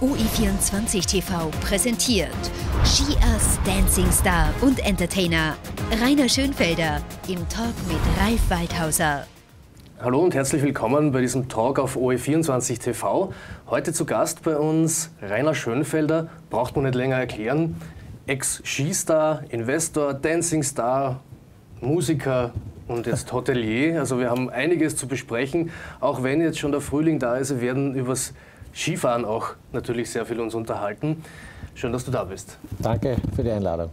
UI24 TV präsentiert Skiers Dancing Star und Entertainer Rainer Schönfelder im Talk mit Ralf Waldhauser. Hallo und herzlich willkommen bei diesem Talk auf OE24 TV. Heute zu Gast bei uns Rainer Schönfelder, braucht man nicht länger erklären. Ex-Skistar, Investor, Dancing Star, Musiker und jetzt Hotelier. Also wir haben einiges zu besprechen. Auch wenn jetzt schon der Frühling da ist, wir werden übers Skifahren auch natürlich sehr viel uns unterhalten. Schön, dass du da bist. Danke für die Einladung.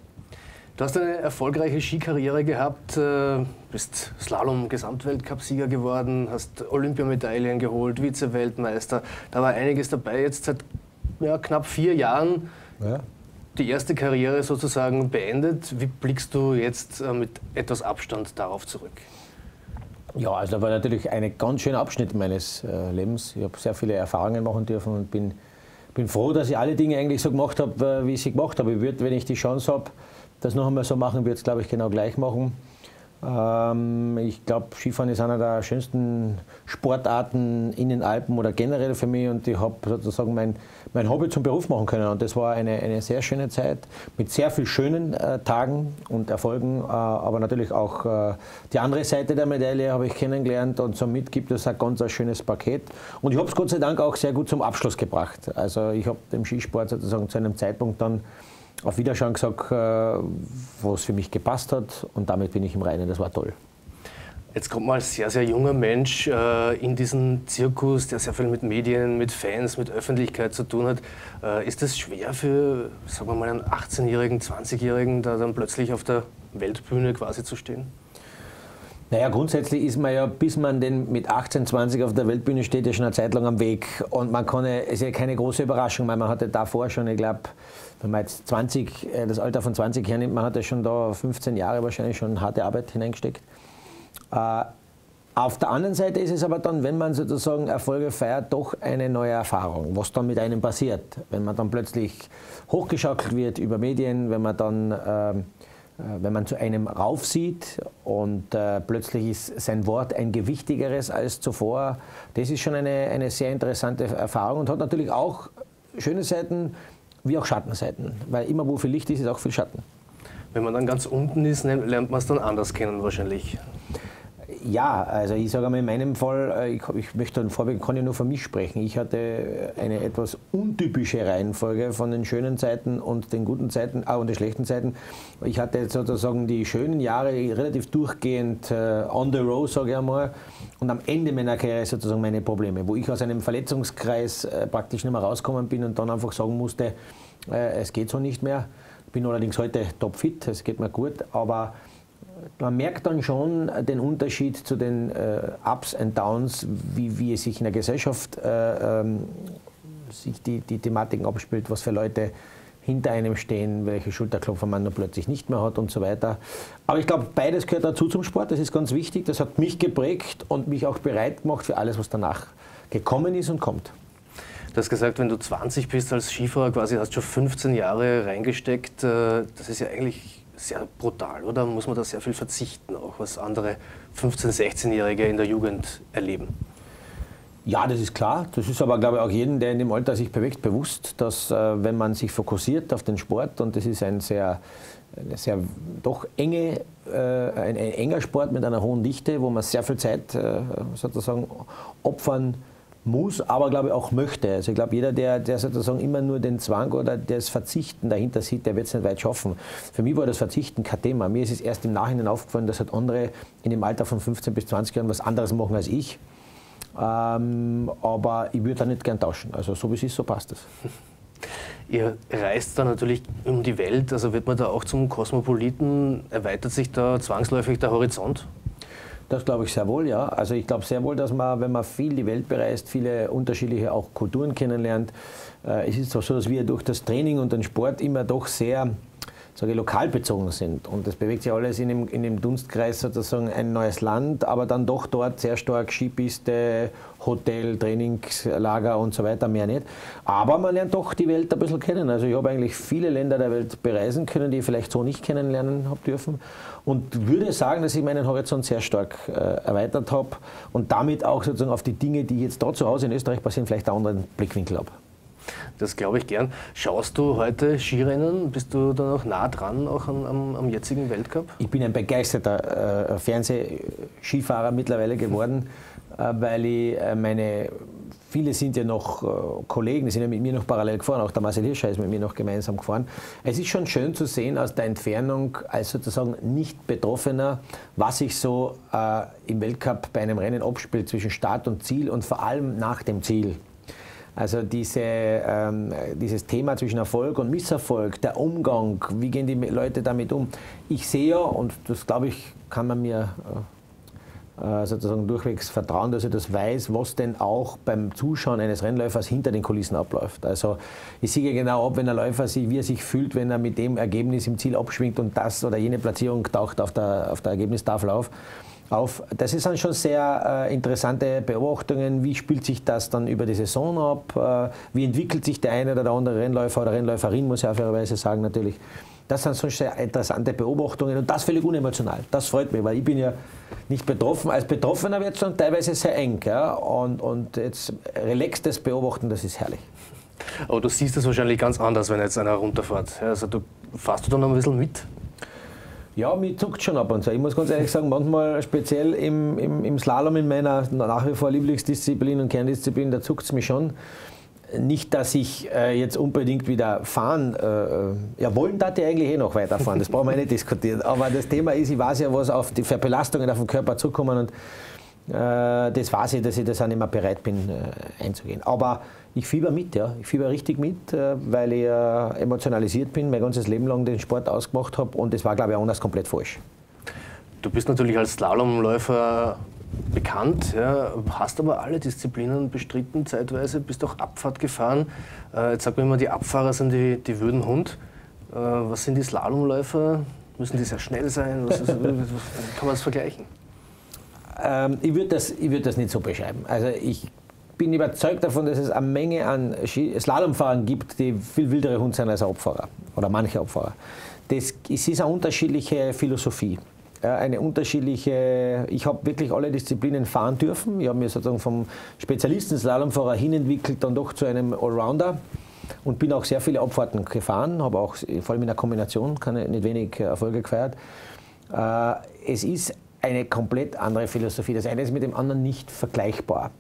Du hast eine erfolgreiche Skikarriere gehabt, äh, bist Slalom-Gesamtweltcup-Sieger geworden, hast Olympiamedaillen geholt, Vize-Weltmeister. Da war einiges dabei. Jetzt seit ja, knapp vier Jahren ja. die erste Karriere sozusagen beendet. Wie blickst du jetzt äh, mit etwas Abstand darauf zurück? Ja, also das war natürlich ein ganz schöner Abschnitt meines äh, Lebens. Ich habe sehr viele Erfahrungen machen dürfen und bin, bin froh, dass ich alle Dinge eigentlich so gemacht habe, äh, wie ich sie gemacht habe. Ich würde, wenn ich die Chance habe, das noch einmal so machen, würde es, glaube ich, genau gleich machen. Ähm, ich glaube, Skifahren ist einer der schönsten Sportarten in den Alpen oder generell für mich und ich habe sozusagen mein, mein Hobby zum Beruf machen können. Und das war eine, eine sehr schöne Zeit mit sehr vielen schönen äh, Tagen und Erfolgen, äh, aber natürlich auch äh, die andere Seite der Medaille habe ich kennengelernt und somit gibt es ein ganz ein schönes Paket. Und ich habe es Gott sei Dank auch sehr gut zum Abschluss gebracht. Also ich habe dem Skisport sozusagen zu einem Zeitpunkt dann auf Wiederschauen gesagt, äh, wo es für mich gepasst hat und damit bin ich im Reinen. Das war toll. Jetzt kommt mal als sehr, sehr junger Mensch äh, in diesen Zirkus, der sehr viel mit Medien, mit Fans, mit Öffentlichkeit zu tun hat. Äh, ist es schwer für, sagen wir mal, einen 18-Jährigen, 20-Jährigen, da dann plötzlich auf der Weltbühne quasi zu stehen? Naja, grundsätzlich ist man ja, bis man denn mit 18, 20 auf der Weltbühne steht, ja schon eine Zeit lang am Weg. Und man kann, es ist ja keine große Überraschung, weil man hatte davor schon, ich glaube, wenn man jetzt 20, äh, das Alter von 20 hernimmt, man hat ja schon da 15 Jahre wahrscheinlich schon harte Arbeit hineingesteckt. Äh, auf der anderen Seite ist es aber dann, wenn man sozusagen Erfolge feiert, doch eine neue Erfahrung, was dann mit einem passiert. Wenn man dann plötzlich hochgeschaukelt wird über Medien, wenn man dann, ähm, äh, wenn man zu einem raufsieht und äh, plötzlich ist sein Wort ein gewichtigeres als zuvor, das ist schon eine, eine sehr interessante Erfahrung und hat natürlich auch schöne Seiten wie auch Schattenseiten, weil immer wo viel Licht ist, ist auch viel Schatten. Wenn man dann ganz unten ist, lernt man es dann anders kennen wahrscheinlich. Ja, also ich sage einmal in meinem Fall, äh, ich, ich möchte dann vorweg, kann ich nur für mich sprechen. Ich hatte eine etwas untypische Reihenfolge von den schönen Zeiten und den guten Zeiten, ah, und den schlechten Zeiten. Ich hatte sozusagen die schönen Jahre relativ durchgehend uh, on the road, sage ich einmal, und am Ende meiner Karriere sozusagen meine Probleme, wo ich aus einem Verletzungskreis uh, praktisch nicht mehr rausgekommen bin und dann einfach sagen musste, es geht so nicht mehr. Bin allerdings heute topfit, es geht mir gut, aber man merkt dann schon den Unterschied zu den äh, Ups und Downs, wie, wie es sich in der Gesellschaft äh, ähm, sich die, die Thematiken abspielt, was für Leute hinter einem stehen, welche Schulterklopfer man dann plötzlich nicht mehr hat und so weiter. Aber ich glaube, beides gehört dazu zum Sport, das ist ganz wichtig, das hat mich geprägt und mich auch bereit gemacht für alles, was danach gekommen ist und kommt. Du hast gesagt, wenn du 20 bist als Skifahrer, quasi hast du schon 15 Jahre reingesteckt. Äh, das ist ja eigentlich sehr brutal, oder? Muss man da sehr viel verzichten, auch was andere 15-, 16-Jährige in der Jugend erleben? Ja, das ist klar. Das ist aber, glaube ich, auch jedem, der in dem Alter sich bewegt, bewusst, dass äh, wenn man sich fokussiert auf den Sport, und das ist ein sehr, sehr doch enge, äh, ein, ein, enger Sport mit einer hohen Dichte, wo man sehr viel Zeit äh, sozusagen opfern muss, muss, aber glaube ich auch möchte. Also ich glaube, jeder, der, der sozusagen immer nur den Zwang oder das Verzichten dahinter sieht, der wird es nicht weit schaffen. Für mich war das Verzichten kein Thema. Mir ist es erst im Nachhinein aufgefallen, dass halt andere in dem Alter von 15 bis 20 Jahren was anderes machen als ich. Ähm, aber ich würde da nicht gern tauschen. Also so wie es ist, so passt es. Ihr reist da natürlich um die Welt, also wird man da auch zum Kosmopoliten, erweitert sich da zwangsläufig der Horizont? Das glaube ich sehr wohl, ja. Also ich glaube sehr wohl, dass man, wenn man viel die Welt bereist, viele unterschiedliche auch Kulturen kennenlernt. Äh, es ist zwar so, dass wir durch das Training und den Sport immer doch sehr sage ich, lokal bezogen sind. Und das bewegt sich alles in dem, in dem Dunstkreis sozusagen ein neues Land, aber dann doch dort sehr stark Skipiste, Hotel, Trainingslager und so weiter, mehr nicht. Aber man lernt doch die Welt ein bisschen kennen. Also ich habe eigentlich viele Länder der Welt bereisen können, die ich vielleicht so nicht kennenlernen habe dürfen. Und würde sagen, dass ich meinen Horizont sehr stark äh, erweitert habe und damit auch sozusagen auf die Dinge, die jetzt da zu Hause in Österreich passieren, vielleicht einen anderen Blickwinkel habe. Das glaube ich gern. Schaust du heute Skirennen? Bist du da noch nah dran, auch am, am, am jetzigen Weltcup? Ich bin ein begeisterter äh, Fernsehskifahrer mittlerweile geworden, äh, weil ich äh, meine Viele sind ja noch äh, Kollegen, die sind ja mit mir noch parallel gefahren, auch der Marcel Hirscher ist mit mir noch gemeinsam gefahren. Es ist schon schön zu sehen aus der Entfernung als sozusagen nicht Betroffener, was sich so äh, im Weltcup bei einem Rennen abspielt zwischen Start und Ziel und vor allem nach dem Ziel. Also diese, ähm, dieses Thema zwischen Erfolg und Misserfolg, der Umgang, wie gehen die Leute damit um? Ich sehe ja, und das glaube ich, kann man mir äh, äh, sozusagen durchwegs vertrauen, dass ich das weiß, was denn auch beim Zuschauen eines Rennläufers hinter den Kulissen abläuft. Also ich sehe genau ab, wenn ein Läufer sich, wie er sich fühlt, wenn er mit dem Ergebnis im Ziel abschwingt und das oder jene Platzierung taucht auf der, auf der Ergebnistafel auf. Auf. Das sind schon sehr äh, interessante Beobachtungen. Wie spielt sich das dann über die Saison ab? Äh, wie entwickelt sich der eine oder der andere Rennläufer oder Rennläuferin, muss ich auf fairerweise sagen, natürlich. Das sind schon sehr interessante Beobachtungen und das völlig unemotional. Das freut mich, weil ich bin ja nicht betroffen. Als Betroffener wird es dann teilweise sehr eng. Ja? Und, und jetzt relaxtes Beobachten, das ist herrlich. Aber du siehst das wahrscheinlich ganz anders, wenn jetzt einer runterfährt. Also du fährst du dann noch ein bisschen mit? Ja, mir zuckt schon ab und zu. Ich muss ganz ehrlich sagen, manchmal speziell im, im, im Slalom in meiner nach wie vor Lieblingsdisziplin und Kerndisziplin, da zuckt es mich schon nicht, dass ich äh, jetzt unbedingt wieder fahren, äh, äh ja wollen da die eigentlich eh noch weiterfahren, das brauchen wir nicht diskutieren. Aber das Thema ist, ich weiß ja, was auf die für Belastungen auf den Körper zukommen und das weiß ich, dass ich das auch nicht mehr bereit bin äh, einzugehen. Aber ich fieber mit, ja, ich fieber richtig mit, äh, weil ich emotionalisiert bin, mein ganzes Leben lang den Sport ausgemacht habe und das war, glaube ich, anders komplett falsch. Du bist natürlich als Slalomläufer bekannt, ja, hast aber alle Disziplinen bestritten, zeitweise bist auch Abfahrt gefahren. Äh, jetzt sagt man immer, die Abfahrer sind die, die würden Hund. Äh, was sind die Slalomläufer? Müssen die sehr schnell sein? Was ist, kann man das vergleichen? Ähm, ich würde das, würd das nicht so beschreiben. Also ich bin überzeugt davon, dass es eine Menge an Slalomfahrern gibt, die viel wildere Hund sind als Abfahrer oder manche Abfahrer. Das, es ist eine unterschiedliche Philosophie eine unterschiedliche, ich habe wirklich alle Disziplinen fahren dürfen. Ich habe mir sozusagen vom Spezialisten Slalomfahrer hinentwickelt, dann doch zu einem Allrounder und bin auch sehr viele Abfahrten gefahren, habe auch vor allem in der Kombination keine, nicht wenig Erfolge gefeiert. Äh, es ist eine komplett andere Philosophie. Das eine ist mit dem anderen nicht vergleichbar.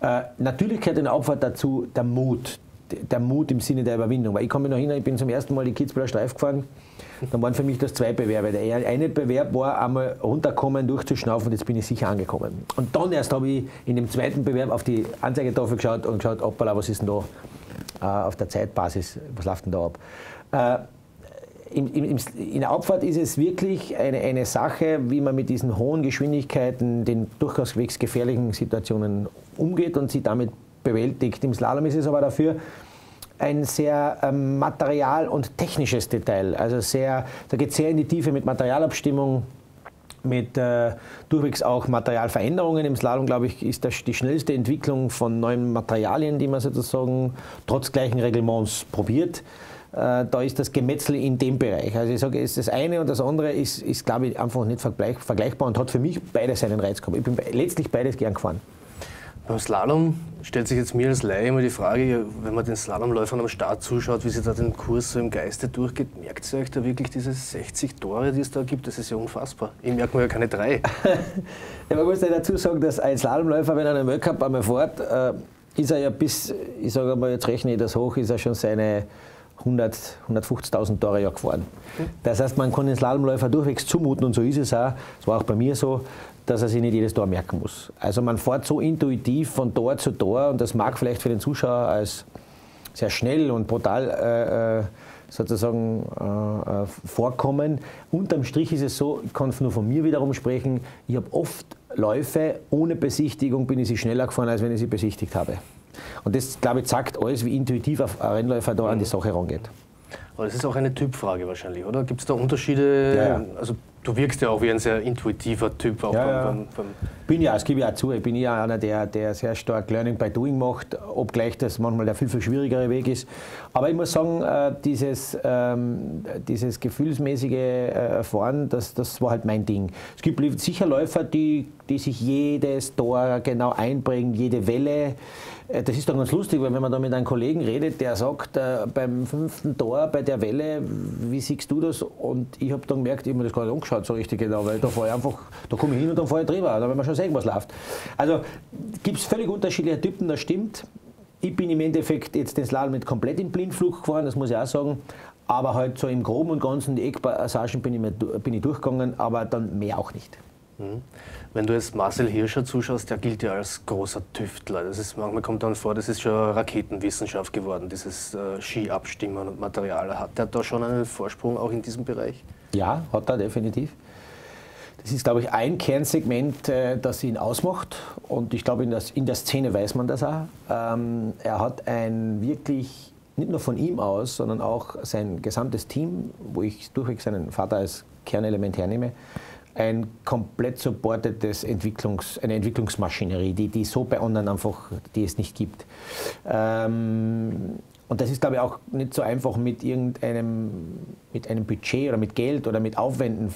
Äh, natürlich gehört in Abfahrt dazu der Mut, der Mut im Sinne der Überwindung. Weil ich komme noch erinnern, ich bin zum ersten Mal die Kitzbüheler Streif gefahren dann waren für mich das zwei Bewerbe. Der eine Bewerb war einmal runterkommen, durchzuschnaufen, jetzt bin ich sicher angekommen. Und dann erst habe ich in dem zweiten Bewerb auf die Anzeigetafel geschaut und geschaut, hoppala, was ist denn da äh, auf der Zeitbasis, was läuft denn da ab? Im, im, in der Abfahrt ist es wirklich eine, eine Sache, wie man mit diesen hohen Geschwindigkeiten, den durchaus gefährlichen Situationen umgeht und sie damit bewältigt. Im Slalom ist es aber dafür, ein sehr ähm, material- und technisches Detail. Also sehr, da geht es sehr in die Tiefe mit Materialabstimmung, mit äh, durchwegs auch Materialveränderungen. Im Slalom, glaube ich, ist das die schnellste Entwicklung von neuen Materialien, die man sozusagen trotz gleichen Reglements probiert. Äh, da ist das Gemetzel in dem Bereich. Also ich sage, ist das eine und das andere ist, ist glaube ich, einfach nicht vergleichbar und hat für mich beides seinen Reiz gehabt. Ich bin letztlich beides gern gefahren. Beim Slalom stellt sich jetzt mir als Laie immer die Frage, wenn man den Slalomläufern am Start zuschaut, wie sie da den Kurs so im Geiste durchgeht, merkt ihr euch da wirklich diese 60 Tore, die es da gibt? Das ist ja unfassbar. Ich merke mir ja keine drei. ja, man muss ja dazu sagen, dass ein Slalomläufer, wenn er einen Weltcup einmal fährt, äh, ist er ja bis, ich sage mal, jetzt rechne ich das hoch, ist er schon seine 100, 150.000 Tore ja gefahren. Das heißt, man kann den Slalomläufer durchwegs zumuten und so ist es auch. Das war auch bei mir so, dass er sich nicht jedes Tor merken muss. Also man fährt so intuitiv von Tor zu Tor und das mag vielleicht für den Zuschauer als sehr schnell und brutal äh, äh sozusagen äh, äh, vorkommen. Unterm Strich ist es so, ich kann nur von mir wiederum sprechen, ich habe oft Läufe ohne Besichtigung bin ich sie schneller gefahren, als wenn ich sie besichtigt habe. Und das, glaube ich, zeigt alles, wie intuitiv ein Rennläufer da an die Sache rangeht. Aber das ist auch eine Typfrage wahrscheinlich, oder? Gibt es da Unterschiede? Ja, ja. Also Du wirkst ja auch wie ein sehr intuitiver Typ. Auch ja, beim, beim, beim bin ja, das gebe ich auch zu, ich bin ja einer, der, der sehr stark Learning by Doing macht, obgleich das manchmal der viel, viel schwierigere Weg ist. Aber ich muss sagen, äh, dieses, ähm, dieses gefühlsmäßige äh, Fahren, das, das war halt mein Ding. Es gibt sicher Läufer, die, die sich jedes Tor genau einbringen, jede Welle. Äh, das ist dann ganz lustig, weil wenn man da mit einem Kollegen redet, der sagt, äh, beim fünften Tor, bei der Welle, wie siehst du das? Und ich habe dann gemerkt, ich habe mir das gar nicht angeschaut so richtig genau, weil da fahre ich einfach, da komme ich hin und dann fahre ich drüber, da will man schon sehen, was läuft. Also gibt es völlig unterschiedliche Typen, das stimmt. Ich bin im Endeffekt jetzt den Slalom mit komplett im Blindflug gefahren, das muss ich auch sagen. Aber halt so im Groben und Ganzen, die Eckpassagen bin ich, bin ich durchgegangen, aber dann mehr auch nicht. Mhm. Wenn du jetzt Marcel Hirscher zuschaust, der gilt ja als großer Tüftler. Das ist, manchmal kommt dann vor, das ist schon Raketenwissenschaft geworden, dieses äh, Ski abstimmen und Material. Hat der da schon einen Vorsprung auch in diesem Bereich? Ja, hat er definitiv. Das ist, glaube ich, ein Kernsegment, äh, das ihn ausmacht. Und ich glaube, in, in der Szene weiß man das auch. Ähm, er hat ein wirklich, nicht nur von ihm aus, sondern auch sein gesamtes Team, wo ich durchweg seinen Vater als Kernelement hernehme, ein komplett supportetes Entwicklungs, eine Entwicklungsmaschinerie, die, die so bei anderen einfach, die es nicht gibt. Ähm, und das ist, glaube ich, auch nicht so einfach mit irgendeinem mit einem Budget oder mit Geld oder mit Aufwänden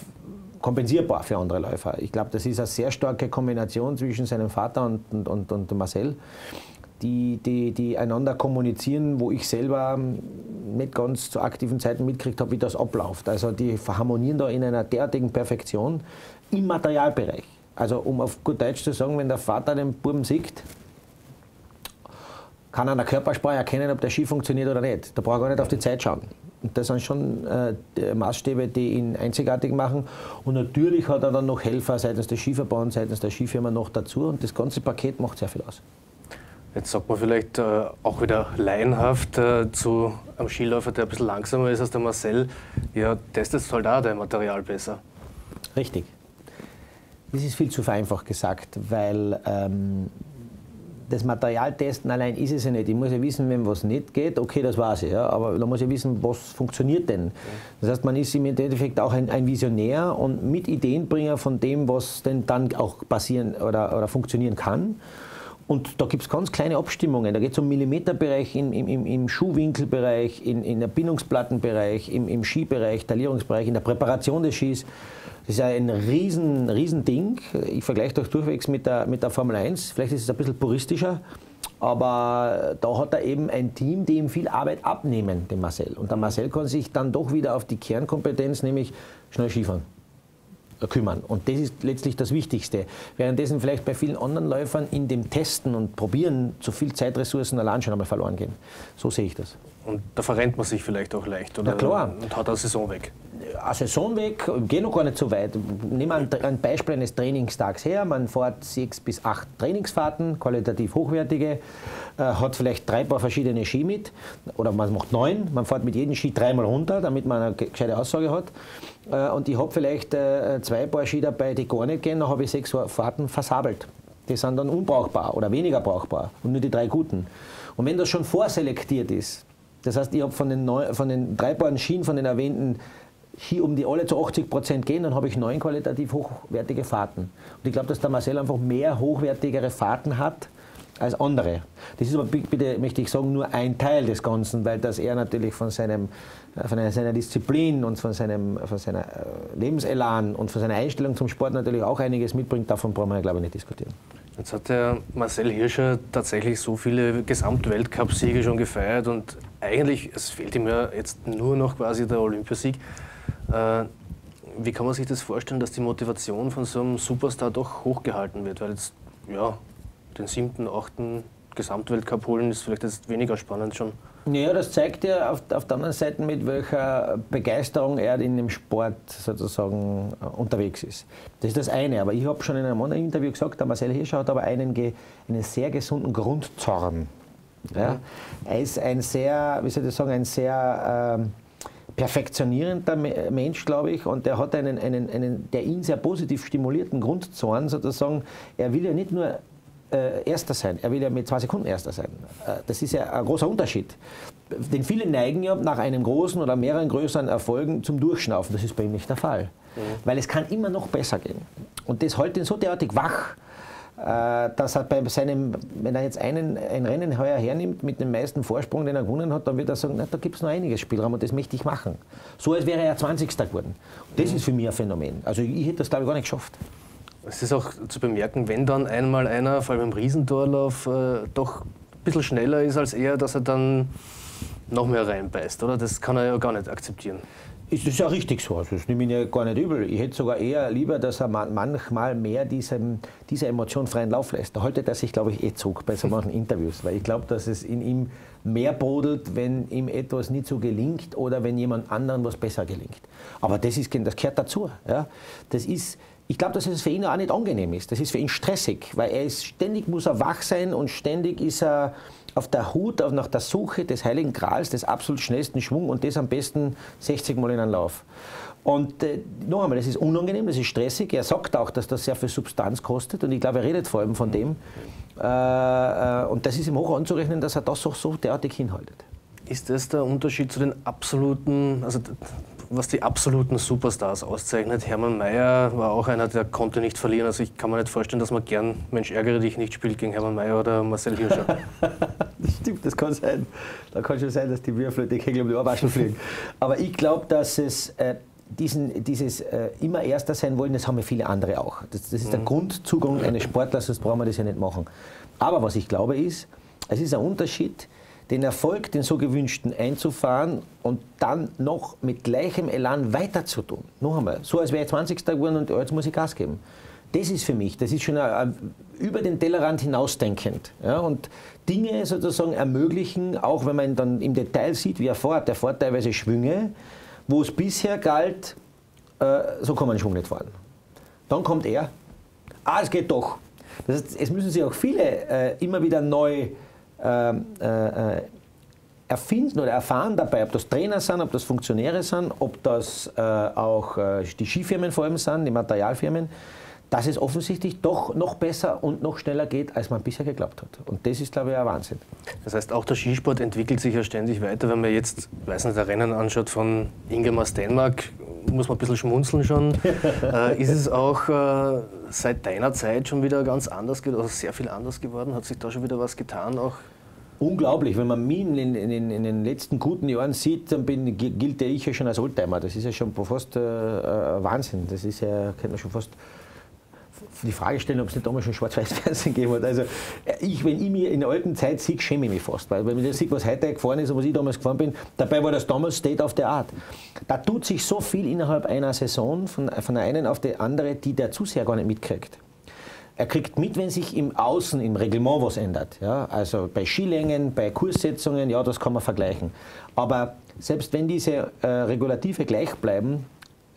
kompensierbar für andere Läufer. Ich glaube, das ist eine sehr starke Kombination zwischen seinem Vater und, und, und, und Marcel die, die, die einander kommunizieren, wo ich selber nicht ganz zu aktiven Zeiten mitgekriegt habe, wie das abläuft. Also die harmonieren da in einer derartigen Perfektion im Materialbereich. Also um auf gut Deutsch zu sagen, wenn der Vater den Buben sieht, kann an der Körpersprache erkennen, ob der Ski funktioniert oder nicht. Da braucht er gar nicht auf die Zeit schauen. Und das sind schon äh, Maßstäbe, die ihn einzigartig machen. Und natürlich hat er dann noch Helfer seitens des Skiverbands, seitens der Skifirma noch dazu. Und das ganze Paket macht sehr viel aus. Jetzt sagt man vielleicht äh, auch wieder laienhaft äh, zu einem Skiläufer, der ein bisschen langsamer ist als der Marcel, ja, testet halt auch dein Material besser. Richtig. Das ist viel zu vereinfacht gesagt, weil ähm, das Materialtesten allein ist es ja nicht. Ich muss ja wissen, wenn was nicht geht, okay, das ich, ja, aber da muss ich wissen, was funktioniert denn. Das heißt, man ist im Endeffekt auch ein, ein Visionär und mit Ideenbringer von dem, was denn dann auch passieren oder, oder funktionieren kann. Und da gibt es ganz kleine Abstimmungen. Da geht es um Millimeterbereich im, im, im Schuhwinkelbereich, in, in der Bindungsplattenbereich, im, im Skibereich, Talierungsbereich, in der Präparation des Skis. Das ist ein riesen, riesen Ding. Ich vergleiche das durchwegs mit der, mit der Formel 1. Vielleicht ist es ein bisschen puristischer, aber da hat er eben ein Team, die ihm viel Arbeit abnehmen, dem Marcel. Und der Marcel kann sich dann doch wieder auf die Kernkompetenz, nämlich schnell Skifahren kümmern. Und das ist letztlich das Wichtigste. Währenddessen vielleicht bei vielen anderen Läufern in dem Testen und Probieren zu viel Zeitressourcen allein schon einmal verloren gehen. So sehe ich das. Und da verrennt man sich vielleicht auch leicht oder Na klar. und hat eine Saison weg. Eine Saison weg, gehe noch gar nicht so weit. Nehmen wir ein Beispiel eines Trainingstags her. Man fährt sechs bis acht Trainingsfahrten, qualitativ hochwertige, äh, hat vielleicht drei paar verschiedene Ski mit oder man macht neun. Man fährt mit jedem Ski dreimal runter, damit man eine gescheite Aussage hat. Äh, und ich habe vielleicht äh, zwei Paar Ski dabei, die gar nicht gehen, dann habe ich sechs Fahrten versabelt. Die sind dann unbrauchbar oder weniger brauchbar und nur die drei guten. Und wenn das schon vorselektiert ist, das heißt, ich habe von den, von den drei Paaren Schienen, von den erwähnten Ski um die alle zu 80 Prozent gehen, dann habe ich neun qualitativ hochwertige Fahrten. Und ich glaube, dass der Marcel einfach mehr hochwertigere Fahrten hat als andere. Das ist aber, bitte möchte ich sagen, nur ein Teil des Ganzen, weil das er natürlich von, seinem, äh, von seiner Disziplin und von seinem von seiner äh, Lebenselan und von seiner Einstellung zum Sport natürlich auch einiges mitbringt. Davon brauchen wir, glaube ich, nicht diskutieren. Jetzt hat der Marcel Hirscher tatsächlich so viele Gesamtweltcup-Siege schon gefeiert und eigentlich, es fehlt ihm ja jetzt nur noch quasi der Olympiasieg. Äh, wie kann man sich das vorstellen, dass die Motivation von so einem Superstar doch hochgehalten wird? Weil jetzt, ja, den siebten, achten Gesamtweltcup holen ist vielleicht jetzt weniger spannend schon. Ja, das zeigt ja auf, auf der anderen Seite, mit welcher Begeisterung er in dem Sport sozusagen äh, unterwegs ist. Das ist das eine. Aber ich habe schon in einem anderen Interview gesagt, der Marcel Hirscher hat aber einen, einen sehr gesunden Grundzorn. Ja? Mhm. Er ist ein sehr, wie soll ich sagen, ein sehr ähm, perfektionierender Mensch, glaube ich, und der hat einen, einen, einen, der ihn sehr positiv stimulierten Grundzorn sozusagen. Er will ja nicht nur äh, Erster sein, er will ja mit zwei Sekunden Erster sein. Äh, das ist ja ein großer Unterschied. Denn viele neigen ja nach einem großen oder mehreren größeren Erfolgen zum Durchschnaufen. Das ist bei ihm nicht der Fall. Mhm. Weil es kann immer noch besser gehen. Und das hält ihn so derartig wach, dass er bei seinem, wenn er jetzt einen, ein Rennen heuer hernimmt mit dem meisten Vorsprung, den er gewonnen hat, dann wird er sagen, na, da gibt es noch einiges Spielraum und das möchte ich machen. So als wäre er 20. geworden. Und das ist für mich ein Phänomen. Also ich hätte das glaube ich gar nicht geschafft. Es ist auch zu bemerken, wenn dann einmal einer, vor allem im Riesentorlauf, äh, doch ein bisschen schneller ist als er, dass er dann noch mehr reinbeißt, oder? Das kann er ja gar nicht akzeptieren. Ist das ja richtig so. Also das nehme ich ja gar nicht übel. Ich hätte sogar eher lieber, dass er manchmal mehr diesem, dieser Emotion freien Lauf lässt. Da haltet er sich, glaube ich, eh zurück bei so manchen Interviews, weil ich glaube, dass es in ihm mehr brodelt, wenn ihm etwas nicht so gelingt oder wenn jemand anderen was besser gelingt. Aber das, ist, das gehört dazu. Ja? Das ist, ich glaube, dass es für ihn auch nicht angenehm ist. Das ist für ihn stressig, weil er ist, ständig muss er wach sein und ständig ist er auf der Hut nach der Suche des Heiligen Grals, des absolut schnellsten Schwung und das am besten 60 Mal in einen Lauf. Und äh, noch einmal, das ist unangenehm, das ist stressig. Er sagt auch, dass das sehr viel Substanz kostet und ich glaube, er redet vor allem von dem. Äh, äh, und das ist ihm hoch anzurechnen, dass er das auch so derartig hinhaltet. Ist das der Unterschied zu den absoluten, also was die absoluten Superstars auszeichnet? Hermann Mayer war auch einer, der konnte nicht verlieren. Also ich kann mir nicht vorstellen, dass man gern Mensch ärgere dich nicht spielt gegen Hermann Mayer oder Marcel Hirscher. das stimmt, das kann sein. Da kann schon sein, dass die Würfel die Kegel um die Ohrwaschen fliegen. Aber ich glaube, dass es äh, diesen, dieses äh, immer Erster sein wollen, das haben ja viele andere auch. Das, das ist mhm. der Grundzugang eines Sportlers, sonst brauchen wir das ja nicht machen. Aber was ich glaube ist, es ist ein Unterschied, den Erfolg, den so gewünschten, einzufahren und dann noch mit gleichem Elan weiterzutun. Noch einmal, so als wäre ich 20. geworden und jetzt muss ich Gas geben. Das ist für mich, das ist schon über den Tellerrand hinausdenkend. Ja, und Dinge sozusagen ermöglichen, auch wenn man dann im Detail sieht, wie er fährt, der fährt teilweise Schwünge, wo es bisher galt, äh, so kann man Schwung nicht fahren. Dann kommt er, ah, es geht doch. Das heißt, es müssen sich auch viele äh, immer wieder neu erfinden oder erfahren dabei, ob das Trainer sind, ob das Funktionäre sind, ob das äh, auch äh, die Skifirmen vor allem sind, die Materialfirmen, dass es offensichtlich doch noch besser und noch schneller geht, als man bisher geglaubt hat. Und das ist, glaube ich, ein Wahnsinn. Das heißt, auch der Skisport entwickelt sich ja ständig weiter. Wenn man jetzt, weiß nicht, der Rennen anschaut von Ingemar Stenmark, muss man ein bisschen schmunzeln schon. äh, ist es auch äh, seit deiner Zeit schon wieder ganz anders, oder sehr viel anders geworden? Hat sich da schon wieder was getan? Auch unglaublich. Wenn man mich in, in, in, den letzten guten Jahren sieht, dann bin, gilt ja ich ja schon als Oldtimer. Das ist ja schon fast äh, äh, Wahnsinn. Das ist ja, kennt man schon fast die Frage stellen, ob es nicht damals schon Schwarz-Weiß-Fernsehen gegeben hat. Also ich, wenn ich mir in der alten Zeit sehe, schäme ich mich fast. Weil wenn ich sehe, was heute gefahren ist und was ich damals gefahren bin, dabei war das damals State of the Art. Da tut sich so viel innerhalb einer Saison von, von der einen auf die andere, die der Zuseher gar nicht mitkriegt. Er kriegt mit, wenn sich im Außen, im Reglement was ändert. Ja? Also bei Skilängen, bei Kurssetzungen, ja, das kann man vergleichen. Aber selbst wenn diese äh, Regulative gleich bleiben,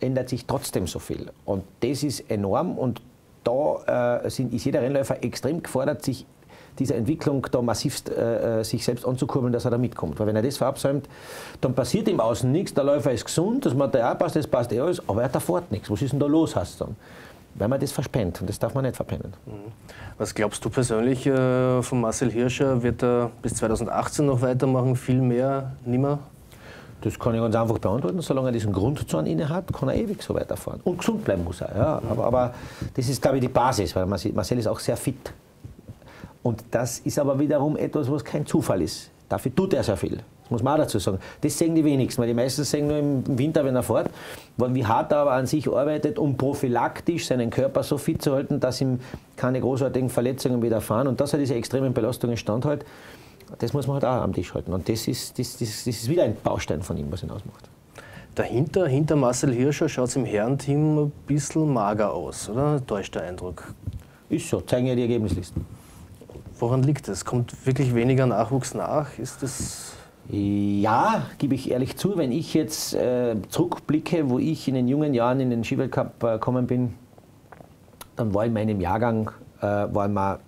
ändert sich trotzdem so viel. Und das ist enorm und da äh, sind, ist jeder Rennläufer extrem gefordert, sich dieser Entwicklung da massiv äh, äh, sich selbst anzukurbeln, dass er da mitkommt. Weil wenn er das verabsäumt, dann passiert im Außen nichts, der Läufer ist gesund, das Material passt, das passt eh alles, aber er hat da fort nichts. Was ist denn da los, hast du dann? Weil man das verspennt und das darf man nicht verpennen. Mhm. Was glaubst du persönlich äh, von Marcel Hirscher? Wird er bis 2018 noch weitermachen, viel mehr, nimmer? Das kann ich ganz einfach beantworten. Solange er diesen Grundzorn inne hat, kann er ewig so weiterfahren. Und gesund bleiben muss er. Ja. Aber, aber das ist, glaube ich, die Basis, weil Marcel ist auch sehr fit. Und das ist aber wiederum etwas, was kein Zufall ist. Dafür tut er sehr viel. Das muss man auch dazu sagen. Das sehen die wenigsten, weil die meisten sehen nur im Winter, wenn er fährt. Wie hart er aber an sich arbeitet, um prophylaktisch seinen Körper so fit zu halten, dass ihm keine großartigen Verletzungen widerfahren und dass er diese extremen Belastungen standhält, das muss man halt auch am Tisch halten. Und das ist, das, das, das ist wieder ein Baustein von ihm, was ihn ausmacht. Dahinter, hinter Marcel Hirscher, schaut es im Herrenteam ein bisschen mager aus, oder? Täuscht der Eindruck? Ist so, zeigen ja die Ergebnislisten. Woran liegt das? Kommt wirklich weniger Nachwuchs nach? Ist das ja, gebe ich ehrlich zu, wenn ich jetzt äh, zurückblicke, wo ich in den jungen Jahren in den Skiweltcup äh, gekommen bin, dann war in meinem Jahrgang äh, waren wir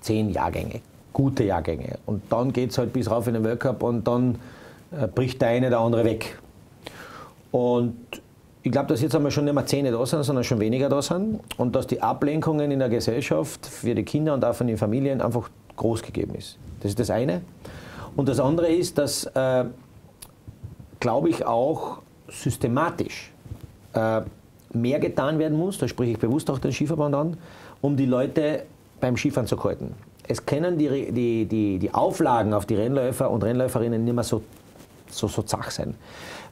zehn Jahrgänge, gute Jahrgänge. Und dann geht es halt bis rauf in den Weltcup und dann äh, bricht der eine oder andere weg. Und ich glaube, dass jetzt einmal schon nicht mehr Zähne da sind, sondern schon weniger da sind und dass die Ablenkungen in der Gesellschaft für die Kinder und auch von den Familien einfach groß gegeben ist. Das ist das eine. Und das andere ist, dass, äh, glaube ich, auch systematisch äh, mehr getan werden muss, da spreche ich bewusst auch den Skiverband an, um die Leute beim Skifahren zu halten. Es können die, die, die, die Auflagen auf die Rennläufer und Rennläuferinnen nicht mehr so, so, so zach sein.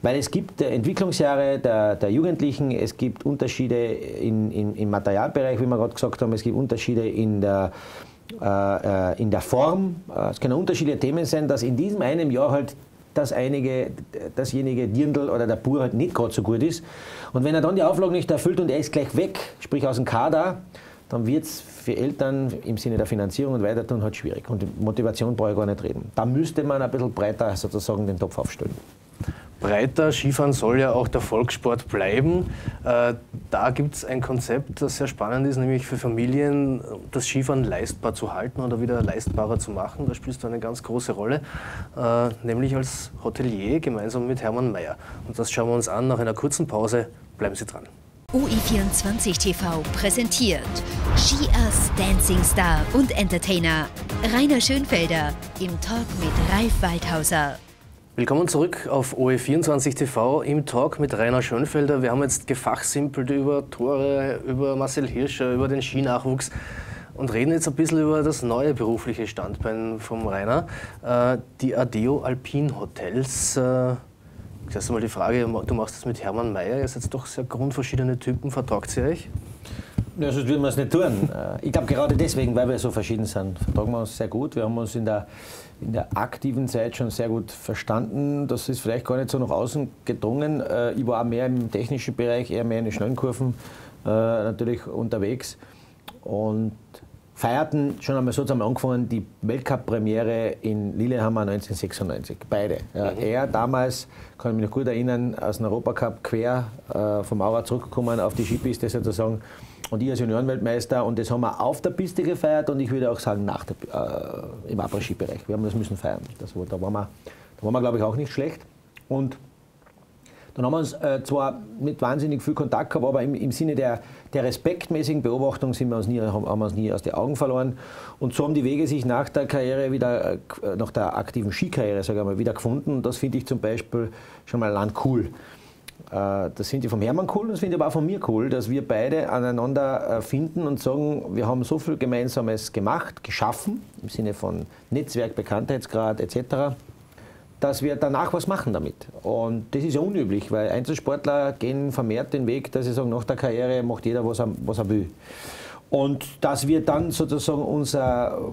Weil es gibt Entwicklungsjahre der, der Jugendlichen, es gibt Unterschiede in, in, im Materialbereich, wie wir gerade gesagt haben, es gibt Unterschiede in der, äh, äh in der Form. Äh, es können unterschiedliche Themen sein, dass in diesem einen Jahr halt das einige, dasjenige Dirndl oder der Bur halt nicht gerade so gut ist. Und wenn er dann die Auflagen nicht erfüllt und er ist gleich weg, sprich aus dem Kader, dann wird es für Eltern im Sinne der Finanzierung und Weitertun halt schwierig. Und Motivation brauche ich gar nicht reden. Da müsste man ein bisschen breiter sozusagen den Topf aufstellen breiter. Skifahren soll ja auch der Volkssport bleiben. Äh, da gibt es ein Konzept, das sehr spannend ist, nämlich für Familien das Skifahren leistbar zu halten oder wieder leistbarer zu machen. Da spielst du eine ganz große Rolle, äh, nämlich als Hotelier gemeinsam mit Hermann Mayer. Und das schauen wir uns an nach einer kurzen Pause. Bleiben Sie dran. UI24 TV präsentiert Skiers Dancing Star und Entertainer Rainer Schönfelder im Talk mit Ralf Waldhauser. Willkommen zurück auf OE24 TV im Talk mit Rainer Schönfelder. Wir haben jetzt gefachsimpelt über Tore, über Marcel Hirscher, über den Skinachwuchs und reden jetzt ein bisschen über das neue berufliche Standbein vom Rainer, äh, die Adeo Alpin Hotels. Äh, Zuerst einmal die Frage, du machst das mit Hermann Mayer, ihr seid doch sehr grundverschiedene Typen, vertragt sie euch? Ja, sonst würden wir es nicht tun. Äh, ich glaube, gerade deswegen, weil wir so verschieden sind, vertragen wir uns sehr gut. Wir haben uns in der, in der aktiven Zeit schon sehr gut verstanden. Das ist vielleicht gar nicht so nach außen gedrungen. Äh, ich war auch mehr im technischen Bereich, eher mehr in den schnellen Kurven äh, natürlich unterwegs. Und feierten schon einmal sozusagen angefangen die Weltcup-Premiere in Lillehammer 1996. Beide. Ja, mhm. Er damals, kann ich mich noch gut erinnern, aus dem Europacup quer äh, vom Maurer zurückgekommen auf die Skipiste sozusagen und ich als Juniorenweltmeister und das haben wir auf der Piste gefeiert und ich würde auch sagen nach der, äh, im Après-Ski-Bereich. Wir haben das müssen feiern. Das, da waren wir, da waren wir glaube ich auch nicht schlecht. Und dann haben wir uns äh, zwar nicht wahnsinnig viel Kontakt gehabt, aber im, im Sinne der, der respektmäßigen Beobachtung sind wir uns nie, haben, haben wir uns nie aus den Augen verloren. Und so haben die Wege sich nach der Karriere wieder, äh, nach der aktiven Skikarriere, sage ich mal, wieder gefunden. Und das finde ich zum Beispiel schon mal land cool. Äh, das finde ich vom Hermann cool und das finde ich aber auch von mir cool, dass wir beide aneinander äh, finden und sagen, wir haben so viel Gemeinsames gemacht, geschaffen, im Sinne von Netzwerk, Bekanntheitsgrad etc., dass wir danach was machen damit. Und das ist ja unüblich, weil Einzelsportler gehen vermehrt den Weg, dass sie sagen, nach der Karriere macht jeder, was er, was er will. Und dass wir dann sozusagen unser,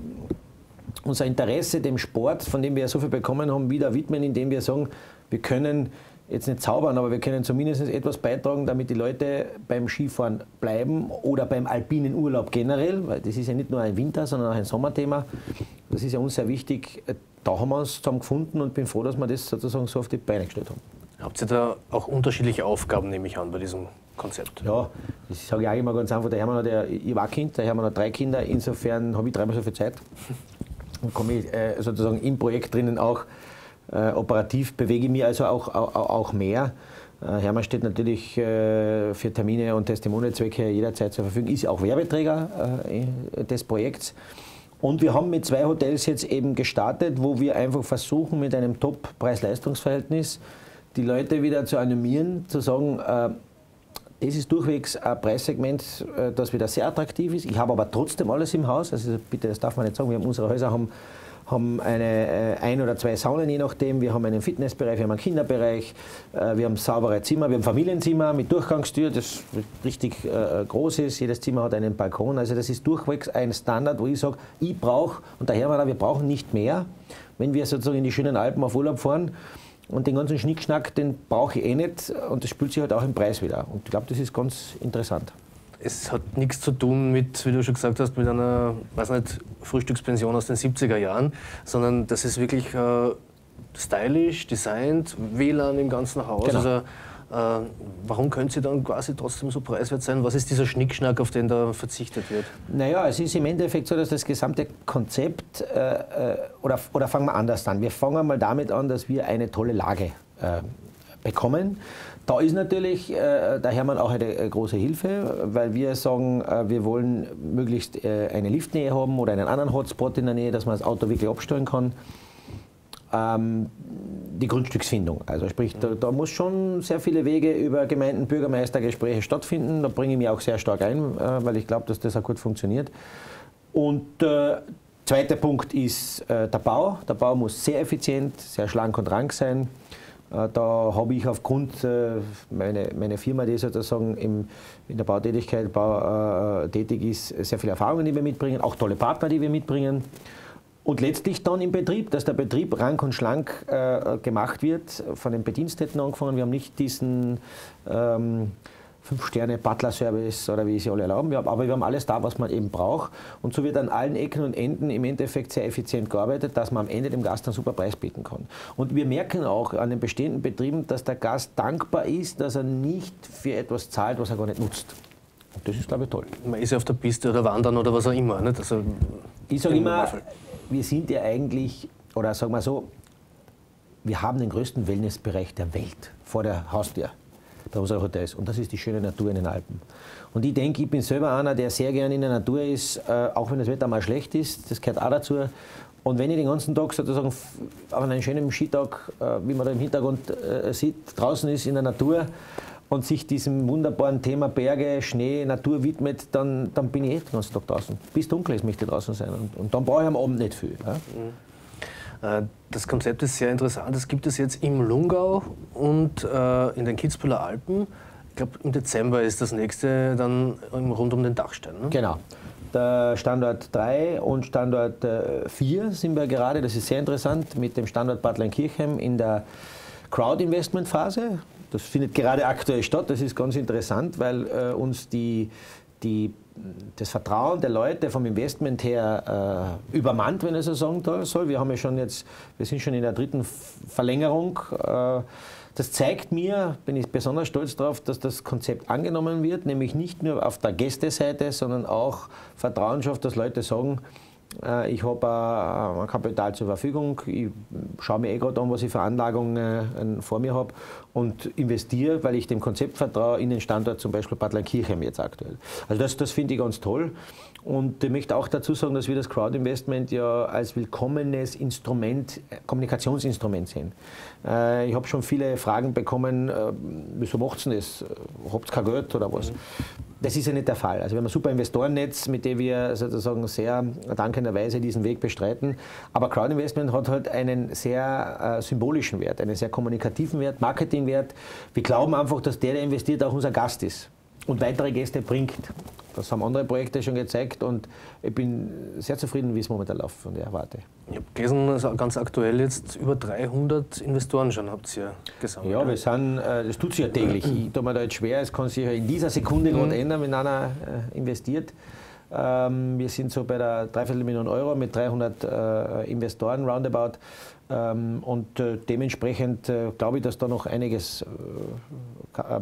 unser Interesse dem Sport, von dem wir so viel bekommen haben, wieder widmen, indem wir sagen, wir können jetzt nicht zaubern, aber wir können zumindest etwas beitragen, damit die Leute beim Skifahren bleiben oder beim alpinen Urlaub generell, weil das ist ja nicht nur ein Winter, sondern auch ein Sommerthema. Das ist ja uns sehr wichtig. Da haben wir uns zusammen gefunden und bin froh, dass wir das sozusagen so auf die Beine gestellt haben. Habt ihr da auch unterschiedliche Aufgaben, nehme ich an, bei diesem Konzept? Ja, das sage ich auch immer ganz einfach. Der Hermann hat ja, ich war Kind, der Hermann hat drei Kinder, insofern habe ich dreimal so viel Zeit und komme ich äh, sozusagen im Projekt drinnen auch äh, operativ bewege ich mich also auch, auch, auch mehr. Äh, Hermann steht natürlich äh, für Termine und Testimonialzwecke jederzeit zur Verfügung, ist auch Werbeträger äh, des Projekts. Und wir haben mit zwei Hotels jetzt eben gestartet, wo wir einfach versuchen, mit einem Top-Preis-Leistungs-Verhältnis die Leute wieder zu animieren, zu sagen, äh, das ist durchwegs ein Preissegment, äh, das wieder sehr attraktiv ist. Ich habe aber trotzdem alles im Haus. Also bitte, das darf man nicht sagen. Wir haben unsere Häuser haben haben eine, äh, ein oder zwei Saunen, je nachdem. Wir haben einen Fitnessbereich, wir haben einen Kinderbereich, äh, wir haben saubere Zimmer, wir haben Familienzimmer mit Durchgangstür, das richtig äh, groß ist. Jedes Zimmer hat einen Balkon. Also das ist durchwegs ein Standard, wo ich sage, ich brauche, und daher war wir brauchen nicht mehr, wenn wir sozusagen in die schönen Alpen auf Urlaub fahren. Und den ganzen Schnickschnack, den brauche ich eh nicht. Und das spült sich halt auch im Preis wieder. Und ich glaube, das ist ganz interessant es hat nichts zu tun mit, wie du schon gesagt hast, mit einer, weiß nicht, Frühstückspension aus den 70er Jahren, sondern das ist wirklich äh, stylisch, designt, WLAN im ganzen Haus. Genau. Also, äh, warum können sie dann quasi trotzdem so preiswert sein? Was ist dieser Schnickschnack, auf den da verzichtet wird? Naja, es ist im Endeffekt so, dass das gesamte Konzept, äh, äh oder, oder fangen wir anders an. Wir fangen mal damit an, dass wir eine tolle Lage äh, bekommen. Da ist natürlich äh, der Hermann auch eine große Hilfe, weil wir sagen, äh, wir wollen möglichst äh, eine Liftnähe haben oder einen anderen Hotspot in der Nähe, dass man das Auto wirklich abstellen kann. Ähm, die Grundstücksfindung. Also sprich, da, da, muss schon sehr viele Wege über Gemeinden, Bürgermeistergespräche stattfinden. Da bringe ich mich auch sehr stark ein, äh, weil ich glaube, dass das auch gut funktioniert. Und äh, zweiter Punkt ist äh, der Bau. Der Bau muss sehr effizient, sehr schlank und rank sein. Äh, da habe ich aufgrund äh, meine, meine Firma, die sozusagen im, in der Bautätigkeit Bau, äh, tätig ist, sehr viele Erfahrungen, die wir mitbringen, auch tolle Partner, die wir mitbringen. Und letztlich dann im Betrieb, dass der Betrieb rank und schlank äh, gemacht wird, von den Bedienstätten angefangen. Wir haben nicht diesen ähm, Fünf-Sterne-Butler-Service oder wie sie alle erlauben. Wir haben, aber wir haben alles da, was man eben braucht. Und so wird an allen Ecken und Enden im Endeffekt sehr effizient gearbeitet, dass man am Ende dem Gast einen super Preis bieten kann. Und wir merken auch an den bestehenden Betrieben, dass der Gast dankbar ist, dass er nicht für etwas zahlt, was er gar nicht nutzt. Und das ist, glaube ich, toll. Man ist ja auf der Piste oder wandern oder was auch immer. Nicht? Also ich sage immer, wir sind ja eigentlich, oder sagen wir so, wir haben den größten Wellnessbereich der Welt vor der Haustür da unser Hotel ist. Und das ist die schöne Natur in den Alpen. Und ich denke, ich bin selber einer, der sehr gerne in der Natur ist, äh, auch wenn das Wetter mal schlecht ist. Das gehört auch dazu. Und wenn ich den ganzen Tag sozusagen an einem schönen Skitag, äh, wie man da im Hintergrund äh, sieht, draußen ist in der Natur und sich diesem wunderbaren Thema Berge, Schnee, Natur widmet, dann, dann bin ich eh den ganzen Tag draußen. Bis dunkel ist, möchte ich draußen sein. Und, und dann brauche ich am Abend nicht viel. Ja? Mhm. Das Konzept ist sehr interessant. Das gibt es jetzt im Lungau und äh, in den Kitzbüheler Alpen. Ich glaube, im Dezember ist das nächste dann rund um den Dachstein. Ne? Genau. Der Standort 3 und Standort 4 äh, sind wir gerade, das ist sehr interessant, mit dem Standort Bad Kirchheim in der Crowd-Investment-Phase. Das findet gerade aktuell statt. Das ist ganz interessant, weil äh, uns die, die das Vertrauen der Leute vom Investment her äh, übermannt, wenn ich so sagen soll. Wir haben ja schon jetzt, wir sind schon in der dritten Verlängerung. Äh, das zeigt mir, bin ich besonders stolz darauf, dass das Konzept angenommen wird, nämlich nicht nur auf der Gästeseite, sondern auch Vertrauen schafft, dass Leute sagen, ich habe ein Kapital zur Verfügung. Ich schaue mir eh gerade an, was ich für Anlagungen äh, vor mir habe und investiere, weil ich dem Konzept vertraue, in den Standort zum Beispiel Bad Kirchheim jetzt aktuell. Also das, das finde ich ganz toll. Und ich möchte auch dazu sagen, dass wir das Crowdinvestment ja als willkommenes Instrument, Kommunikationsinstrument sehen. Äh, ich habe schon viele Fragen bekommen, wieso macht ihr das? Habt ihr kein Geld oder was? Das ist ja nicht der Fall. Also wir haben ein super Investorennetz, mit dem wir sozusagen sehr dankenderweise diesen Weg bestreiten. Aber Crowdinvestment hat halt einen sehr äh, symbolischen Wert, einen sehr kommunikativen Wert, Marketingwert. Wir glauben einfach, dass der, der investiert, auch unser Gast ist und weitere Gäste bringt. Das haben andere Projekte schon gezeigt und ich bin sehr zufrieden, wie es momentan läuft von der Warte. Ich habe gelesen, ganz aktuell jetzt über 300 Investoren schon habt ihr gesammelt. Ja, wir sind, äh, das tut sich ja täglich. Ich tue mir da jetzt schwer, es kann sich ja in dieser Sekunde gerade mhm. ändern, wenn einer äh, investiert. Ähm, wir sind so bei der Dreiviertel Million Euro mit 300 äh, Investoren roundabout. Ähm, und äh, dementsprechend äh, glaube ich, dass da noch einiges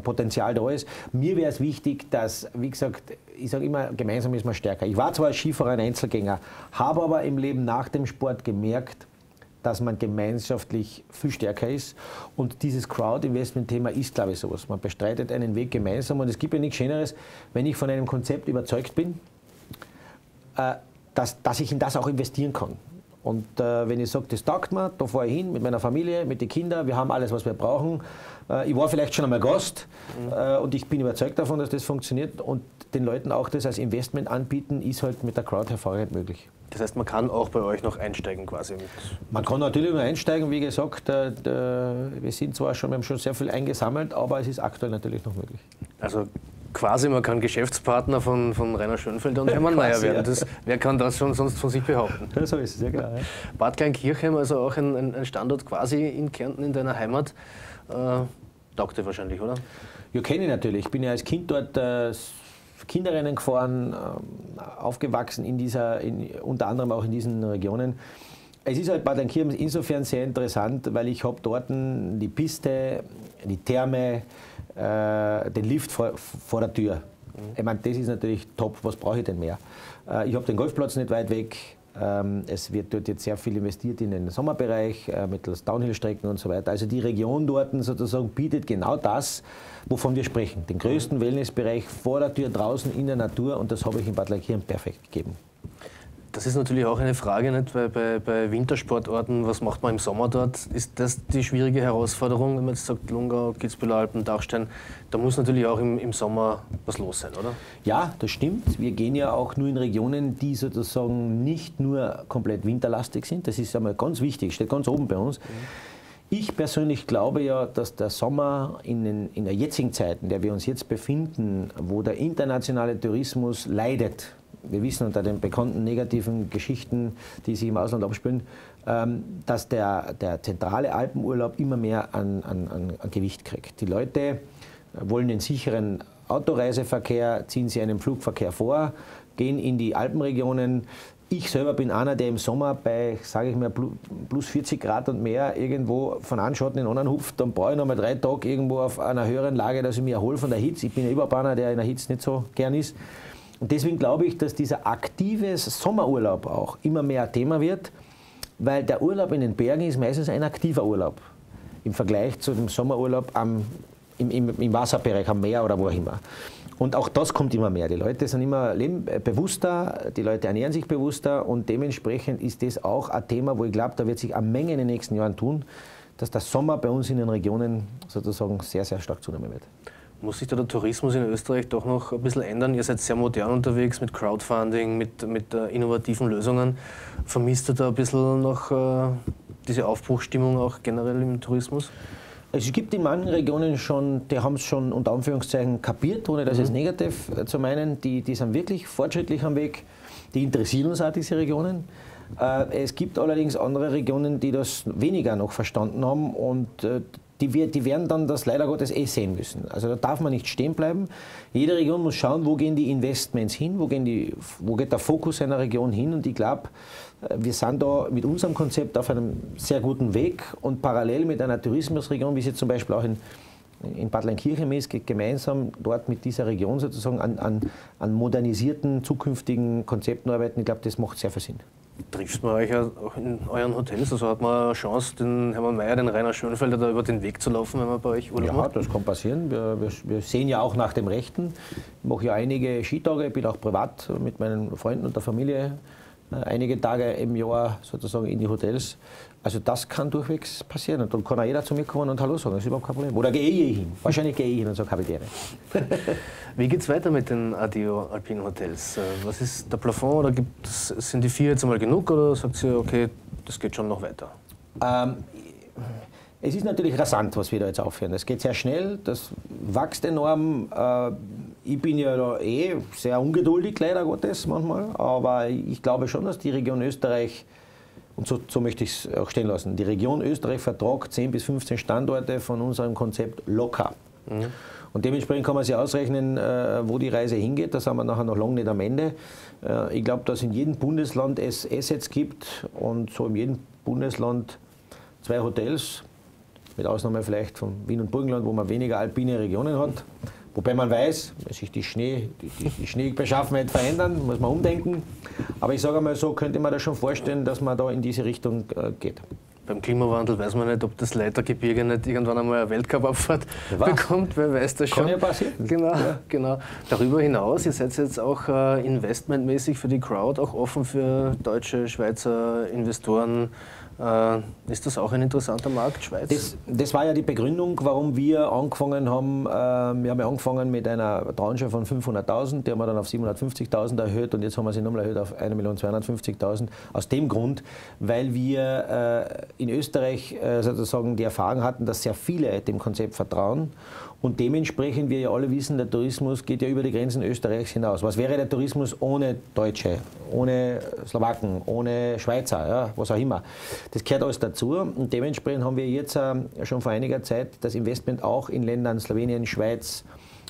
Potenzial da ist. Mir wäre es wichtig, dass, wie gesagt, ich sage immer, gemeinsam ist man stärker. Ich war zwar Skifahrer ein Einzelgänger, habe aber im Leben nach dem Sport gemerkt, dass man gemeinschaftlich viel stärker ist. Und dieses Crowd-Investment-Thema ist, glaube ich, sowas. Man bestreitet einen Weg gemeinsam und es gibt ja nichts Schöneres, wenn ich von einem Konzept überzeugt bin, äh, dass, dass ich in das auch investieren kann. Und äh, wenn ich sage, das taugt mir, da fahre ich hin mit meiner Familie, mit den Kindern, wir haben alles, was wir brauchen. Äh, ich war vielleicht schon einmal Gast mhm. äh, und ich bin überzeugt davon, dass das funktioniert. Und den Leuten auch das als Investment anbieten, ist halt mit der Crowd hervorragend möglich. Das heißt, man kann auch bei euch noch einsteigen quasi? man kann natürlich noch einsteigen, wie gesagt, äh, wir sind zwar schon, wir haben schon sehr viel eingesammelt, aber es ist aktuell natürlich noch möglich. Also quasi, man kann Geschäftspartner von, von Rainer Schönfelder und Hermann Mayer werden. Das, wer kann das schon sonst von sich behaupten? So ist es, ja genau. Ja. Bad Kleinkirchheim, also auch ein, ein, Standort quasi in Kärnten, in deiner Heimat, äh, taugt dir wahrscheinlich, oder? Ja, kenne ich natürlich. Ich bin ja als Kind dort äh, Kinderrennen gefahren, äh, aufgewachsen in dieser, in, unter anderem auch in diesen Regionen. Es ist halt Bad Kleinkirchen insofern sehr interessant, weil ich habe dort die Piste, die Therme, äh, den Lift vor, vor der Tür. Ich meine, das ist natürlich top, was brauche ich denn mehr? Äh, ich habe den Golfplatz nicht weit weg, Ähm, es wird dort jetzt sehr viel investiert in den Sommerbereich, äh, mittels Downhill-Strecken und so weiter. Also die Region dort sozusagen bietet genau das, wovon wir sprechen. Den größten Wellnessbereich vor der Tür, draußen in der Natur und das habe ich in Bad Leikirchen perfekt gegeben. Das ist natürlich auch eine Frage, nicht? Bei, bei, bei, Wintersportorten, was macht man im Sommer dort? Ist das die schwierige Herausforderung, wenn man jetzt sagt, Lungau, Kitzbühel Alpen, Dachstein? Da muss natürlich auch im, im Sommer was los sein, oder? Ja, das stimmt. Wir gehen ja auch nur in Regionen, die sozusagen nicht nur komplett winterlastig sind. Das ist einmal ganz wichtig, steht ganz oben bei uns. Mhm. Ich persönlich glaube ja, dass der Sommer in, den, in der jetzigen Zeit, in der wir uns jetzt befinden, wo der internationale Tourismus leidet, wir wissen unter den bekannten negativen Geschichten, die sich im Ausland abspielen, ähm, dass der, der zentrale Alpenurlaub immer mehr an, an, an Gewicht kriegt. Die Leute wollen den sicheren Autoreiseverkehr, ziehen sie einen Flugverkehr vor, gehen in die Alpenregionen. Ich selber bin einer, der im Sommer bei, sage ich mal, plus 40 Grad und mehr irgendwo von Anschatten in anderen hupft. Dann brauche ich noch mal drei Tage irgendwo auf einer höheren Lage, dass ich mich erhole von der Hitze. Ich bin ja überhaupt einer, der in der Hitze nicht so gern ist. Und deswegen glaube ich, dass dieser aktive Sommerurlaub auch immer mehr Thema wird, weil der Urlaub in den Bergen ist meistens ein aktiver Urlaub im Vergleich zu dem Sommerurlaub am, im, im, im Wasserbereich, am Meer oder wo auch immer. Und auch das kommt immer mehr. Die Leute sind immer äh, bewusster, die Leute ernähren sich bewusster und dementsprechend ist das auch ein Thema, wo ich glaube, da wird sich eine Menge in den nächsten Jahren tun, dass der Sommer bei uns in den Regionen sozusagen sehr, sehr stark zunehmen wird. Muss sich da der Tourismus in Österreich doch noch ein bisschen ändern? Ihr seid sehr modern unterwegs mit Crowdfunding, mit, mit uh, innovativen Lösungen. Vermisst ihr da ein bisschen noch uh, diese Aufbruchstimmung auch generell im Tourismus? Es gibt in manchen Regionen schon, die haben es schon unter Anführungszeichen kapiert, ohne das mhm. jetzt negativ äh, zu meinen. Die, die sind wirklich fortschrittlich am Weg. Die interessieren uns auch, diese Regionen. Es gibt allerdings andere Regionen, die das weniger noch verstanden haben und die, die werden dann das leider Gottes eh sehen müssen. Also da darf man nicht stehen bleiben. Jede Region muss schauen, wo gehen die Investments hin, wo, gehen die, wo geht der Fokus einer Region hin. Und ich glaube, äh, wir sind da mit unserem Konzept auf einem sehr guten Weg und parallel mit einer Tourismusregion, wie sie zum Beispiel auch in, in Bad Leinkirchen ist, gemeinsam dort mit dieser Region sozusagen an, an, an modernisierten zukünftigen Konzepten arbeiten. Ich glaube, das macht sehr viel Sinn. Trifft man euch auch in euren Hotels? Also hat man eine Chance, den Hermann Mayer, den Rainer Schönfelder da über den Weg zu laufen, wenn man bei euch Urlaub ja, macht? Ja, das kann passieren. Wir, wir, wir, sehen ja auch nach dem Rechten. Ich mache ja einige Skitage, bin auch privat mit meinen Freunden und der Familie äh, einige Tage im Jahr sozusagen in die Hotels. Also das kann durchwegs passieren. Und dann kann auch jeder zu mir kommen und Hallo sagen, das ist überhaupt kein Problem. Oder gehe ich hin. Wahrscheinlich gehe ich hin und sage Kapitäne. Wie geht es weiter mit den Adio Alpine Hotels? Äh, was ist der Plafond oder sind die vier jetzt einmal genug oder sagt ihr, okay, das geht schon noch weiter? Ähm, es ist natürlich rasant, was wir da jetzt aufhören. Es geht sehr schnell, das wächst enorm. Äh, ich bin ja da eh sehr ungeduldig, leider Gottes manchmal, aber ich glaube schon, dass die Region Österreich, und so, so möchte ich es auch stehen lassen, die Region Österreich vertragt 10 bis 15 Standorte von unserem Konzept locker. Mhm. Und dementsprechend kann man sich ausrechnen, äh, wo die Reise hingeht. Da sind wir nachher noch lange nicht am Ende. Äh, ich glaube, dass in jedem Bundesland es Assets gibt und so in jedem Bundesland zwei Hotels, mit Ausnahme vielleicht von Wien und Burgenland, wo man weniger alpine Regionen hat. Wobei man weiß, wenn sich die, Schnee, die, die, die Schneebeschaffenheit verändern, muss man umdenken. Aber ich sage einmal so, könnte man das schon vorstellen, dass man da in diese Richtung äh, geht. Beim Klimawandel weiß man nicht, ob das Leitergebirge nicht irgendwann einmal eine Weltcup-Abfahrt bekommt. Wer weiß das schon. Kann ja passieren. Genau, ja. genau. Darüber hinaus, ihr seid jetzt auch äh, investmentmäßig für die Crowd auch offen für deutsche, Schweizer Investoren. Äh, ist das auch ein interessanter Markt, Schweiz? Das, das, war ja die Begründung, warum wir angefangen haben. Äh, wir haben ja angefangen mit einer Tranche von 500.000, die haben wir dann auf 750.000 erhöht und jetzt haben wir sie nochmal erhöht auf 1.250.000. Aus dem Grund, weil wir äh, in Österreich äh, sozusagen die Erfahrung hatten, dass sehr viele dem Konzept vertrauen und dementsprechend, wir ja alle wissen, der Tourismus geht ja über die Grenzen Österreichs hinaus. Was wäre der Tourismus ohne Deutsche, ohne Slowaken, ohne Schweizer, ja, was auch immer? Das gehört alles dazu. Und dementsprechend haben wir jetzt äh, schon vor einiger Zeit das Investment auch in Ländern Slowenien, Schweiz,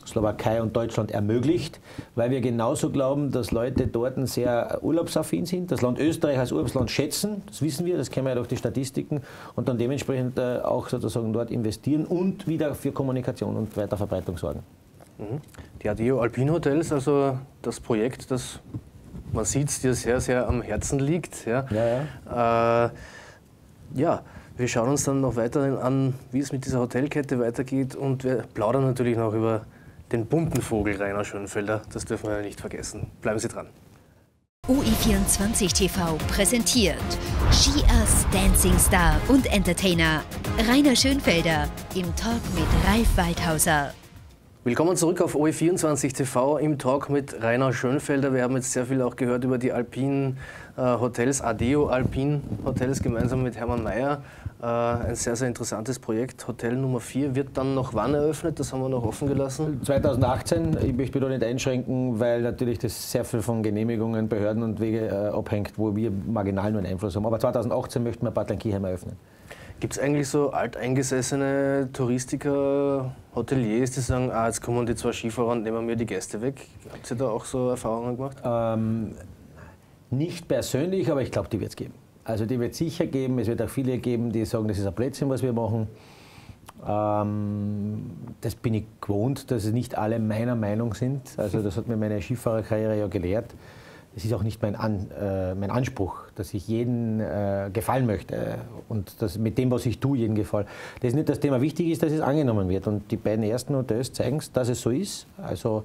Slowakei und Deutschland ermöglicht, weil wir genauso glauben, dass Leute dort sehr urlaubsaffin sind, das Land Österreich als Urlaubsland schätzen, das wissen wir, das kennen wir ja durch die Statistiken, und dann dementsprechend äh, auch sozusagen dort investieren und wieder für Kommunikation und Weiterverbreitung sorgen. Mhm. Die Adio Alpin Hotels, also das Projekt, das man sieht es dir sehr, sehr am Herzen liegt. Ja, ja. ja. Äh, ja wir schauen uns dann noch weiterhin an, wie es mit dieser Hotelkette weitergeht und wir plaudern natürlich noch über den bunten Vogel Rainer Schönfelder. Das dürfen wir nicht vergessen. Bleiben Sie dran. UI24 TV präsentiert Skiers Dancing Star und Entertainer Rainer Schönfelder im Talk mit Ralf Waldhauser. Willkommen zurück auf OE24 TV im Talk mit Rainer Schönfelder. Wir haben jetzt sehr viel auch gehört über die alpinen äh, Hotels, Adeo Alpin Hotels gemeinsam mit Hermann Mayer. Äh, ein sehr, sehr interessantes Projekt. Hotel Nummer 4 wird dann noch wann eröffnet? Das haben wir noch offen gelassen. 2018. Ich möchte mich da nicht einschränken, weil natürlich das sehr viel von Genehmigungen, Behörden und Wege äh, abhängt, wo wir marginal nur einen Einfluss haben. Aber 2018 möchten wir Bad Lankiheim eröffnen. Gibt es eigentlich so alteingesessene Touristiker, Hoteliers, die sagen, ah, jetzt kommen die zwei Skifahrer und nehmen mir die Gäste weg? Habt ihr da auch so Erfahrungen gemacht? Ähm, nicht persönlich, aber ich glaube, die wird es geben. Also die wird sicher geben. Es wird auch viele geben, die sagen, das ist ein Plätzchen, was wir machen. Ähm, das bin ich gewohnt, dass es nicht alle meiner Meinung sind. Also das hat mir meine Skifahrerkarriere ja gelehrt es ist auch nicht mein, An, äh, mein Anspruch, dass ich jeden äh, gefallen möchte und dass mit dem, was ich tue, jeden gefallen. Das ist nicht das Thema. Wichtig ist, dass es angenommen wird. Und die beiden ersten Hotels zeigen es, dass es so ist. Also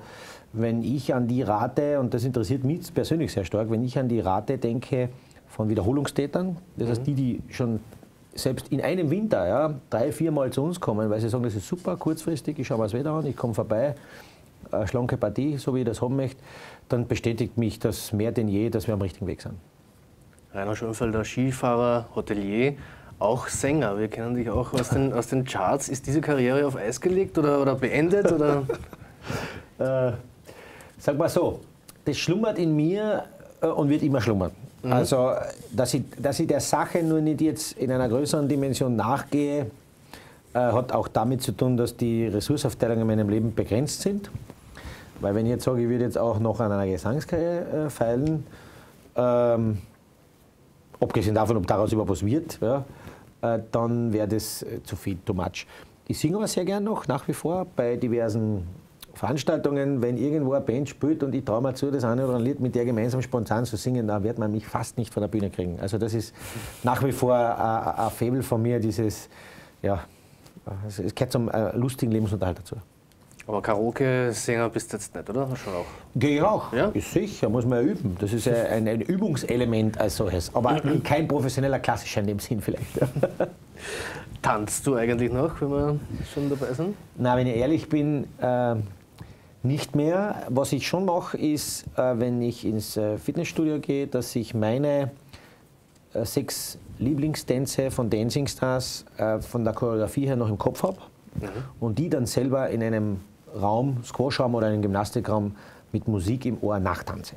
wenn ich an die Rate, und das interessiert mich persönlich sehr stark, wenn ich an die Rate denke von Wiederholungstätern, das heißt die, die schon selbst in einem Winter ja, drei, viermal zu uns kommen, weil sie sagen, das ist super kurzfristig, ich schaue mir das Wetter an, ich komme vorbei, eine schlanke Partie, so wie ich das haben möchte, dann bestätigt mich das mehr denn je, dass wir am richtigen Weg sind. Rainer Schönfelder, Skifahrer, Hotelier, auch Sänger. Wir kennen dich auch aus den, aus den Charts. Ist diese Karriere auf Eis gelegt oder, oder beendet? Oder? äh, sag mal so, das schlummert in mir äh, und wird immer schlummern. Mhm. Also, dass ich, dass ich der Sache nur nicht jetzt in einer größeren Dimension nachgehe, äh, hat auch damit zu tun, dass die Ressourceaufteilungen in meinem Leben begrenzt sind. Weil wenn ich jetzt sage, ich würde jetzt auch noch an einer Gesangskarriere äh, feilen, ähm, abgesehen davon, ob daraus überhaupt was wird, ja, äh, dann wäre das äh, zu viel, too much. Ich singe aber sehr gern noch, nach wie vor, bei diversen Veranstaltungen, wenn irgendwo eine Band spielt und ich traue mir zu, das eine oder andere Lied mit der gemeinsam spontan zu singen, dann wird man mich fast nicht von der Bühne kriegen. Also das ist nach wie vor ein Faible von mir, dieses, ja, es gehört zum äh, lustigen Lebensunterhalt dazu. Aber Karaoke-Sänger bist du jetzt nicht, oder? Schon auch? Gehe auch, ja? ist sicher, muss man ja üben. Das ist ein, ein Übungselement als solches. Aber kein professioneller Klassischer in dem Sinn vielleicht. Tanzt du eigentlich noch, wenn wir schon dabei sind? Na, wenn ich ehrlich bin, äh, nicht mehr. Was ich schon mache, ist, äh, wenn ich ins äh, Fitnessstudio gehe, dass ich meine äh, sechs Lieblingstänze von Dancing Stars von der Choreografie her noch im Kopf habe mhm. und die dann selber in einem Raum, Squashraum oder einem Gymnastikraum mit Musik im Ohr nachtanze.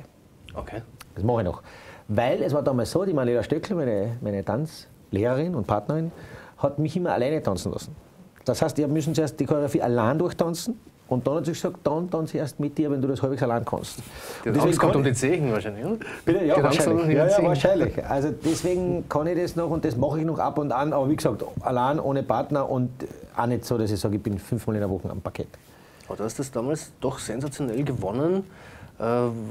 Okay. Das mache ich noch. Weil es war damals so, die Marlena Stöckl, meine, meine Tanzlehrerin und Partnerin, hat mich immer alleine tanzen lassen. Das heißt, wir müssen zuerst die Choreografie allein durchtanzen und dann hat sie gesagt, dann tanze ich erst mit dir, wenn du das halbwegs allein kannst. Das kommt um die Zechen wahrscheinlich, oder? Bitte? Ja, wahrscheinlich. Ja, ja, wahrscheinlich. Also deswegen kann ich das noch und das mache ich noch ab und an, aber wie gesagt, allein ohne Partner und auch nicht so, dass ich sage, ich bin fünfmal in der Woche am Parkett. Aber du hast das damals doch sensationell gewonnen. Äh,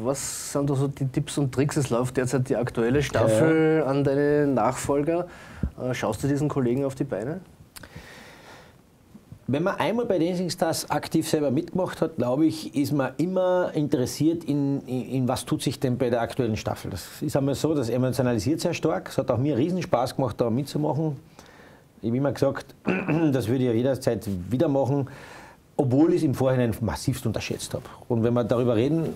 was sind da so die Tipps und Tricks? Es läuft derzeit die aktuelle Staffel ja. an deine Nachfolger. Äh, schaust du diesen Kollegen auf die Beine? Wenn man einmal bei Dancing Stars aktiv selber mitgemacht hat, glaube ich, ist man immer interessiert in, in, in, was tut sich denn bei der aktuellen Staffel. Das ist einmal so, das emotionalisiert sehr stark. Es hat auch mir riesen Spaß gemacht, da mitzumachen. Ich habe immer gesagt, das würde ich ja jederzeit wieder machen, obwohl ich es im Vorhinein massivst unterschätzt habe. Und wenn wir darüber reden,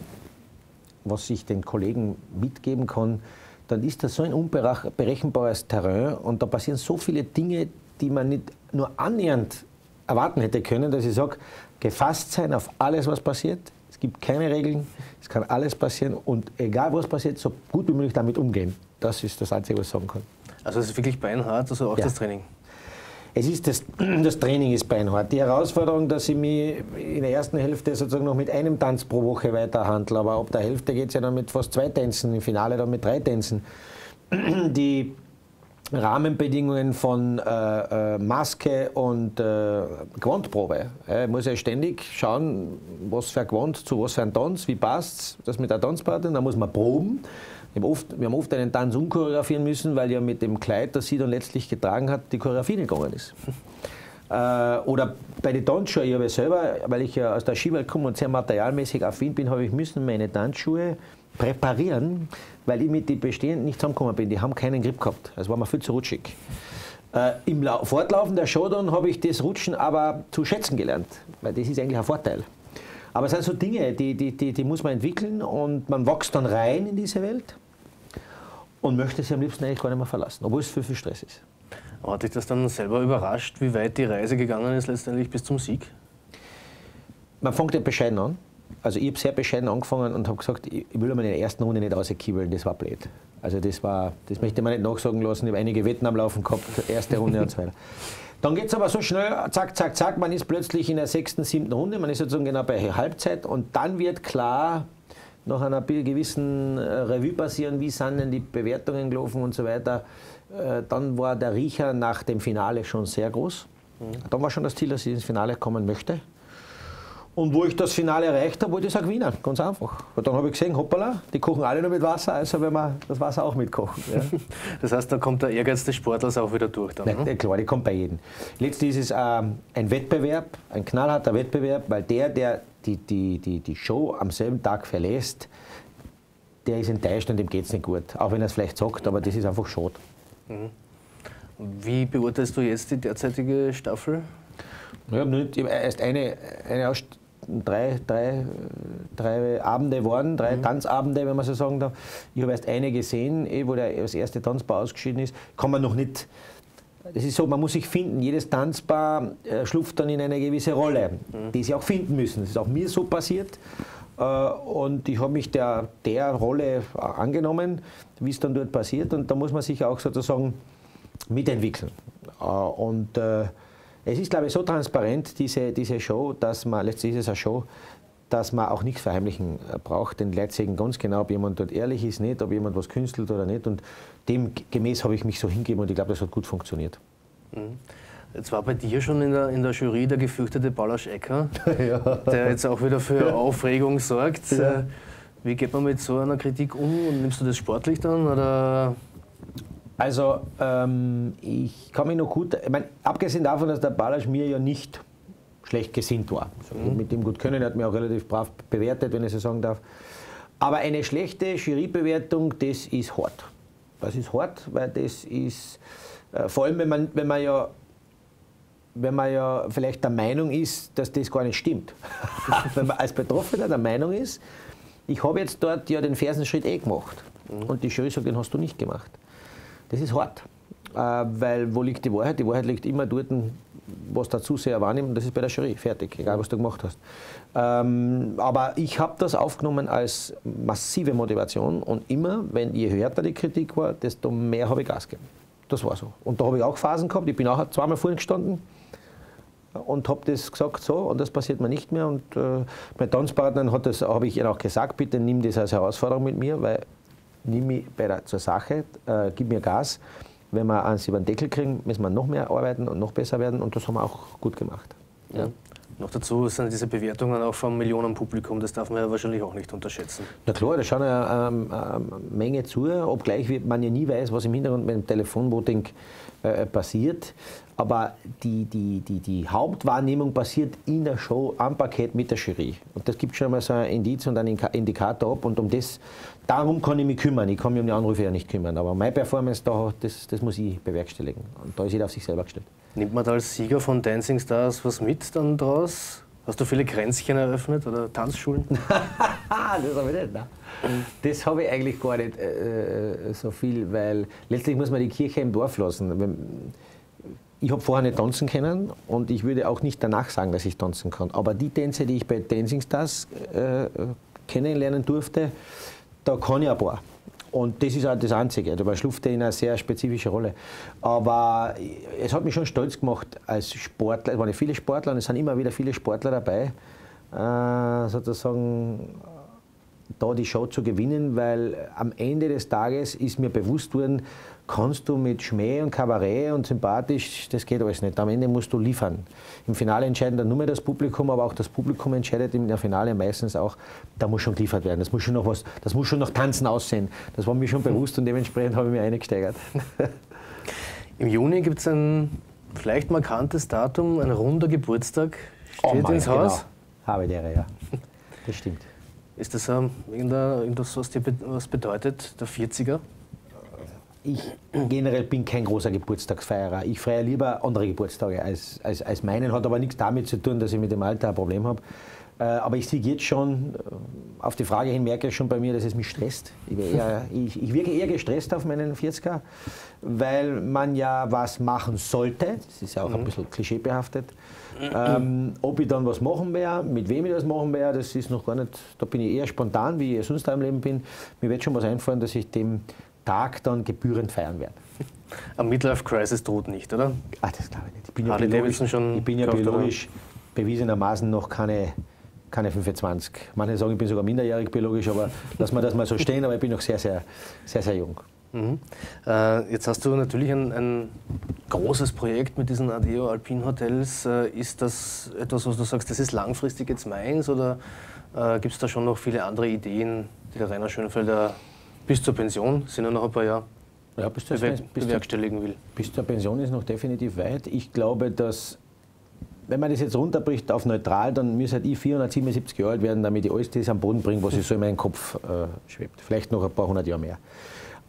was ich den Kollegen mitgeben kann, dann ist das so ein unberechenbares Terrain und da passieren so viele Dinge, die man nicht nur annähernd erwarten hätte können, dass ich sage, gefasst sein auf alles, was passiert. Es gibt keine Regeln, es kann alles passieren und egal was passiert, so gut wie möglich damit umgehen. Das ist das Einzige, was ich sagen kann. Also es ist wirklich beinhart, also auch ja. das Training? Es ist das, das Training ist beinhart. Die Herausforderung, dass ich mich in der ersten Hälfte sozusagen noch mit einem Tanz pro Woche weiterhandle, aber ab der Hälfte geht es ja dann mit fast zwei Tänzen, im Finale dann mit drei Tänzen. Die Rahmenbedingungen von äh, äh, Maske und äh, Gewandprobe. ich muss ja ständig schauen, was für ein Gewand, zu was für ein Tanz, wie passt es, das mit der Tanzpartnerin, dann muss man proben. Wir haben, oft, wir haben oft einen Tanz umchoreografieren müssen, weil ja mit dem Kleid, das sie dann letztlich getragen hat, die Choreografie nicht gegangen ist. Äh, oder bei den Tanzschuhen, ich habe selber, weil ich ja aus der Skiwelt komme und sehr materialmäßig affin bin, habe ich müssen meine Tanzschuhe präparieren, weil ich mit den bestehenden nicht zusammengekommen bin. Die haben keinen Grip gehabt. Es war mir viel zu rutschig. Äh, Im La Fortlaufen der Show dann habe ich das Rutschen aber zu schätzen gelernt, weil das ist eigentlich ein Vorteil. Aber es sind so Dinge, die, die, die, die muss man entwickeln und man wächst dann rein in diese Welt und möchte sie am liebsten eigentlich gar nicht mehr verlassen, obwohl es viel, viel Stress ist. Hat dich das dann selber überrascht, wie weit die Reise gegangen ist letztendlich bis zum Sieg? Man fängt ja bescheiden an also ich habe sehr bescheiden angefangen und habe gesagt, ich will einmal in der ersten Runde nicht rauskibbeln, das war blöd. Also das war, das möchte man nicht nachsagen lassen, ich habe einige Wetten am Laufen gehabt, erste Runde und so weiter. Dann geht es aber so schnell, zack, zack, zack, man ist plötzlich in der sechsten, siebten Runde, man ist sozusagen genau bei Halbzeit und dann wird klar, nach einer gewissen äh, Revue passieren, wie sind denn die Bewertungen gelaufen und so weiter. Äh, dann war der Riecher nach dem Finale schon sehr groß. Mhm. Dann war schon das Ziel, dass ich ins Finale kommen möchte. Und wo ich das Finale erreicht habe, wollte ich es auch gewinnen. Ganz einfach. Und dann habe ich gesehen, hoppala, die kochen alle nur mit Wasser, also wenn wir das Wasser auch mitkochen. Ja. Das heißt, da kommt der Ehrgeiz des Sportlers auch wieder durch. Dann, Nein, ne? klar, die kommt bei jedem. Letztlich ist es ähm, ein Wettbewerb, ein knallharter Wettbewerb, weil der, der die, die, die, die Show am selben Tag verlässt, der ist enttäuscht und dem geht es nicht gut. Auch wenn er es vielleicht sagt, aber das ist einfach schade. Mhm. Wie beurteilst du jetzt die derzeitige Staffel? Ich habe nicht, erst eine, eine drei, drei, drei Abende waren, drei mhm. Tanzabende, wenn man so sagen darf. Ich habe erst eine gesehen, eh, wo der, das erste Tanzpaar ausgeschieden ist. Kann man noch nicht. Das ist so, man muss sich finden. Jedes Tanzpaar äh, schlupft dann in eine gewisse Rolle, mhm. die sie auch finden müssen. Das ist auch mir so passiert. Äh, und ich habe mich der, der Rolle angenommen, wie es dann dort passiert. Und da muss man sich auch sozusagen mitentwickeln. Äh, und äh, es ist, glaube ich, so transparent, diese, diese Show, dass man, letztlich ist es eine Show, dass man auch nichts verheimlichen äh, braucht. Denn Leute sehen ganz genau, ob jemand dort ehrlich ist, nicht, ob jemand was künstelt oder nicht. Und demgemäß habe ich mich so hingegeben und ich glaube, das hat gut funktioniert. Mhm. Jetzt war bei dir schon in der, in der Jury der gefürchtete Balasch Ecker, ja. der jetzt auch wieder für Aufregung sorgt. Ja. Äh, wie geht man mit so einer Kritik um und nimmst du das sportlich dann? Oder also ähm, ich kann mich noch gut, ich meine, abgesehen davon, dass der Balasch mir ja nicht schlecht gesinnt war. Also mhm. Mit dem gut können, er hat mich auch relativ brav bewertet, wenn ich so sagen darf. Aber eine schlechte Jurybewertung, das ist hart. Das ist hart, weil das ist, äh, vor allem wenn man, wenn man ja wenn man ja vielleicht der Meinung ist, dass das gar nicht stimmt. wenn man als Betroffener der Meinung ist, ich habe jetzt dort ja den Fersenschritt eh gemacht mhm. und die Jury sagt, den hast du nicht gemacht. Das ist hart. Äh, weil wo liegt die Wahrheit? Die Wahrheit liegt immer dort, was der Zuseher wahrnimmt, das ist bei der Jury. Fertig, egal was du gemacht hast. Ähm, aber ich habe das aufgenommen als massive Motivation und immer, wenn je härter die Kritik war, desto mehr habe ich Gas gegeben. Das war so. Und da habe ich auch Phasen gehabt. Ich bin auch zweimal vorhin gestanden und habe das gesagt, so, und das passiert mir nicht mehr. Und äh, mein Tanzpartner hat das, habe ich ihnen auch gesagt, bitte nimm das als Herausforderung mit mir, weil nimm mich bei der, zur Sache, äh, gib mir Gas. Wenn wir eins über den Deckel kriegen, müssen wir noch mehr arbeiten und noch besser werden und das haben wir auch gut gemacht. Ja. Noch dazu sind diese Bewertungen auch vom Millionenpublikum, das darf man ja wahrscheinlich auch nicht unterschätzen. Na klar, da schauen ja ähm, eine Menge zu, obgleich man ja nie weiß, was im Hintergrund mit dem Telefonvoting äh, passiert. Aber die, die, die, die Hauptwahrnehmung passiert in der Show am Parkett mit der Jury. Und das gibt schon mal so ein Indiz und einen Indikator ab. Und um das, darum kann ich mich kümmern. Ich kann mich um die Anrufe ja nicht kümmern. Aber meine Performance, da, das, das muss ich bewerkstelligen. Und da ist jeder auf sich selber gestellt. Nimmt man da als Sieger von Dancing Stars was mit dann draus? Hast du viele Kränzchen eröffnet oder Tanzschulen? das habe ich nicht. Nein. Das habe ich eigentlich gar nicht äh, äh, so viel, weil letztlich muss man die Kirche im Dorf lassen ich habe vorher nicht tanzen können und ich würde auch nicht danach sagen, dass ich tanzen kann. Aber die Tänze, die ich bei Dancing Stars äh, kennenlernen durfte, da kann ich ein paar. Und das ist auch das Einzige. Da schlüpfte in eine sehr spezifische Rolle. Aber es hat mich schon stolz gemacht als Sportler. Es waren viele Sportler und es sind immer wieder viele Sportler dabei, äh, sozusagen da die Show zu gewinnen, weil am Ende des Tages ist mir bewusst worden, kannst du mit Schmäh und Kabarett und sympathisch, das geht alles nicht. Am Ende musst du liefern. Im Finale entscheidet dann nur mehr das Publikum, aber auch das Publikum entscheidet im Finale meistens auch, da muss schon geliefert werden. Das muss schon noch was, das muss schon noch tanzen aussehen. Das war mir schon bewusst und dementsprechend habe ich mir eingesteigert. Im Juni gibt es ein vielleicht markantes Datum, ein runder Geburtstag steht oh Mann, ins Haus. Genau. Habe der, ja. Das stimmt. Ist das ähm, irgendwas, was dir was bedeutet, der 40er? Ich generell bin kein großer Geburtstagsfeierer. Ich feiere lieber andere Geburtstage als, als, als meinen. Hat aber nichts damit zu tun, dass ich mit dem Alter ein Problem habe. Äh, aber ich sehe jetzt schon, äh, auf die Frage hin merke ich schon bei mir, dass es mich stresst. Ich, eher, ich, ich, wirke eher gestresst auf meinen 40er, weil man ja was machen sollte. Das ist ja auch mhm. ein bisschen klischeebehaftet. Ähm, ob ich dann was machen werde, mit wem ich das machen werde, das ist noch gar nicht, da bin ich eher spontan, wie ich sonst da im Leben bin. Mir wird schon was einfallen, dass ich dem Tag dann gebührend feiern werde. Am Midlife Crisis droht nicht, oder? Ah, das glaube ich nicht. Ich bin ja biologisch, schon ich bin ja biologisch bewiesenermaßen noch keine keine 25. Manche sagen, ich bin sogar minderjährig biologisch, aber lassen wir das mal so stehen, aber ich bin noch sehr, sehr, sehr, sehr jung. Mhm. Äh, jetzt hast du natürlich ein, ein, großes Projekt mit diesen Adeo Alpin Hotels. Äh, ist das etwas, was du sagst, das ist langfristig jetzt meins oder äh, gibt es da schon noch viele andere Ideen, die der Rainer Schönfelder bis zur Pension, sind ja noch ein paar Jahre, ja, bis zur, bewerkstelligen will? Bis zur Pension ist noch definitiv weit. Ich glaube, dass wenn man das jetzt runterbricht auf neutral, dann müsste halt ich 477 Jahre alt werden, damit ich alles das am Boden bringe, was ich so in meinen Kopf äh, schwebt. Vielleicht noch ein paar hundert Jahre mehr.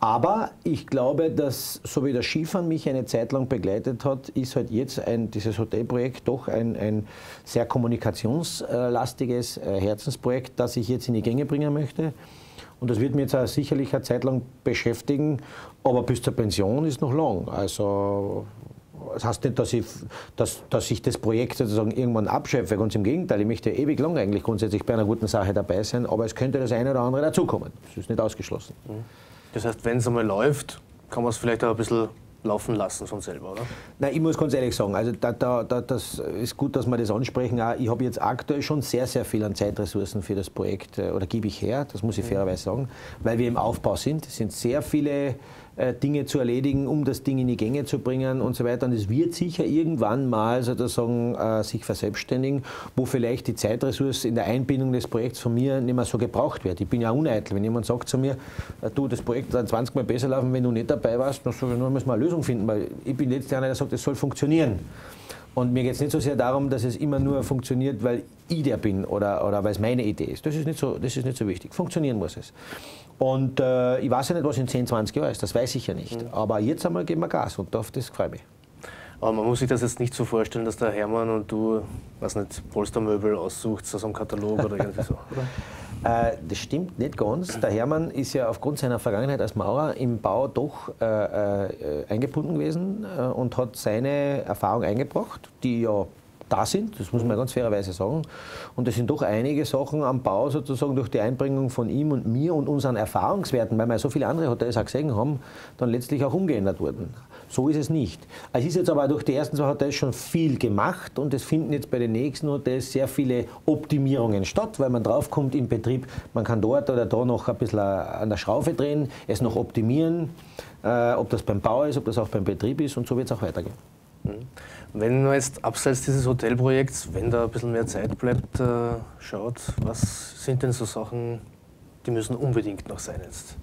Aber ich glaube, dass so wie das Skifahren mich eine Zeit lang begleitet hat, ist halt jetzt ein, dieses Hotelprojekt doch ein, ein sehr kommunikationslastiges äh, Herzensprojekt, das ich jetzt in die Gänge bringen möchte. Und das wird mir jetzt auch sicherlich eine Zeit lang beschäftigen, aber bis zur Pension ist noch lang. Also das heißt nicht, dass ich, dass, dass ich das Projekt sozusagen irgendwann abschöpfe, ganz im Gegenteil, ich möchte ewig lang eigentlich grundsätzlich bei einer guten Sache dabei sein, aber es könnte das eine oder andere dazukommen. Das ist nicht ausgeschlossen. Das heißt, wenn es einmal läuft, kann man es vielleicht auch ein bisschen laufen lassen von selber, oder? Nein, ich muss ganz ehrlich sagen, also da, da, da, das ist gut, dass wir das ansprechen. Ich habe jetzt aktuell schon sehr, sehr viel an Zeitressourcen für das Projekt, äh, oder gebe ich her, das muss ich fairerweise sagen, weil wir im Aufbau sind. Es sind sehr viele Dinge zu erledigen, um das Ding in die Gänge zu bringen und so weiter. Und es wird sicher irgendwann mal sozusagen äh, sich verselbstständigen, wo vielleicht die Zeitressource in der Einbindung des Projekts von mir nicht mehr so gebraucht wird. Ich bin ja uneitel. Wenn jemand sagt zu mir, äh, du, das Projekt wird 20 Mal besser laufen, wenn du nicht dabei warst, dann sage ich, dann müssen wir eine Lösung finden, weil ich bin jetzt der, einer, der sagt, es soll funktionieren. Und mir geht es nicht so sehr darum, dass es immer nur funktioniert, weil ich der bin oder, oder weil es meine Idee ist. Das ist, nicht so, das ist nicht so wichtig. Funktionieren muss es. Und äh, ich weiß ja nicht, was in 10, 20 Jahren ist, das weiß ich ja nicht. Mhm. Aber jetzt einmal geben wir Gas und auf das freue ich mich. Aber man muss sich das jetzt nicht so vorstellen, dass der Hermann und du, was nicht, Polstermöbel aussucht aus einem Katalog oder irgendwie so, oder? Äh, das stimmt nicht ganz. Der Hermann ist ja aufgrund seiner Vergangenheit als Maurer im Bau doch äh, äh, eingebunden gewesen äh, und hat seine Erfahrung eingebracht, die ja da sind, das muss man ganz fairerweise sagen. Und es sind doch einige Sachen am Bau sozusagen durch die Einbringung von ihm und mir und unseren Erfahrungswerten, weil wir so viele andere Hotels auch gesehen haben, dann letztlich auch umgeändert worden. So ist es nicht. Es ist jetzt aber durch die ersten zwei Hotels schon viel gemacht und es finden jetzt bei den nächsten Hotels sehr viele Optimierungen statt, weil man draufkommt im Betrieb, man kann dort oder da noch ein bisschen an der Schraube drehen, es noch optimieren, äh, ob das beim Bau ist, ob das auch beim Betrieb ist und so wird es auch weitergehen. Mhm. Wenn man jetzt abseits dieses Hotelprojekts, wenn da ein bisschen mehr Zeit bleibt, äh, schaut, was sind denn so Sachen, die müssen unbedingt noch sein jetzt?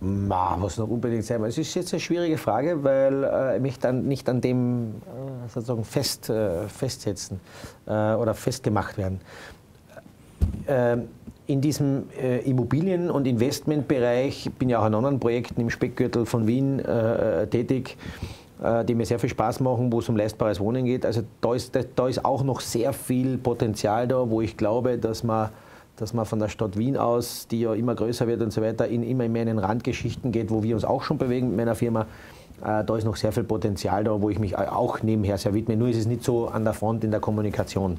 Ma, was noch unbedingt sein muss. Es ist jetzt eine schwierige Frage, weil äh, ich mich dann nicht an dem äh, sozusagen fest, äh, festsetzen äh, oder festgemacht werden. Äh, in diesem äh, Immobilien- und Investmentbereich, ich bin ja auch an anderen Projekten im Speckgürtel von Wien tätig, äh, die mir sehr viel Spaß machen, wo es um leistbares Wohnen geht. Also da ist, da ist auch noch sehr viel Potenzial da, wo ich glaube, dass man, dass man von der Stadt Wien aus, die ja immer größer wird und so weiter, in immer mehr in den Randgeschichten geht, wo wir uns auch schon bewegen mit meiner Firma. Äh, da ist noch sehr viel Potenzial da, wo ich mich auch nebenher sehr widme. Nur ist es nicht so an der Front in der Kommunikation.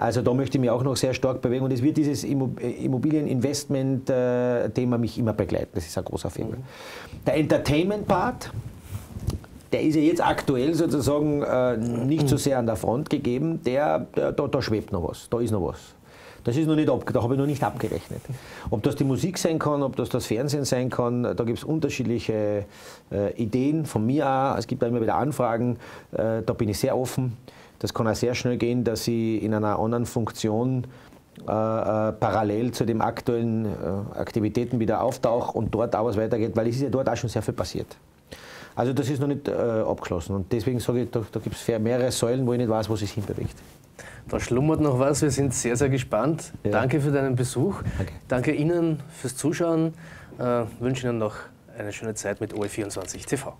Also da möchte ich mich auch noch sehr stark bewegen und es wird dieses Immobilieninvestment-Thema mich immer begleiten. Das ist ein großer Film. Mhm. Der Entertainment-Part, der ist ja jetzt aktuell sozusagen äh, nicht so sehr an der Front gegeben, der, der da, da, schwebt noch was, da ist noch was. Das ist noch nicht ab, da habe ich noch nicht abgerechnet. Ob das die Musik sein kann, ob das das Fernsehen sein kann, da gibt es unterschiedliche äh, Ideen von mir auch. Es gibt auch immer wieder Anfragen, äh, da bin ich sehr offen. Das kann auch sehr schnell gehen, dass ich in einer anderen Funktion äh, äh, parallel zu den aktuellen äh, Aktivitäten wieder auftauche und dort auch was weitergeht, weil es ist ja dort auch schon sehr viel passiert. Also das ist noch nicht äh, abgeschlossen und deswegen sage ich, da, da gibt es mehrere Säulen, wo ich nicht weiß, wo sich hinbewegt. Da schlummert noch was, wir sind sehr, sehr gespannt. Ja. Danke für deinen Besuch. Danke. Danke Ihnen fürs Zuschauen. Äh, wünsche Ihnen noch eine schöne Zeit mit OE24 TV.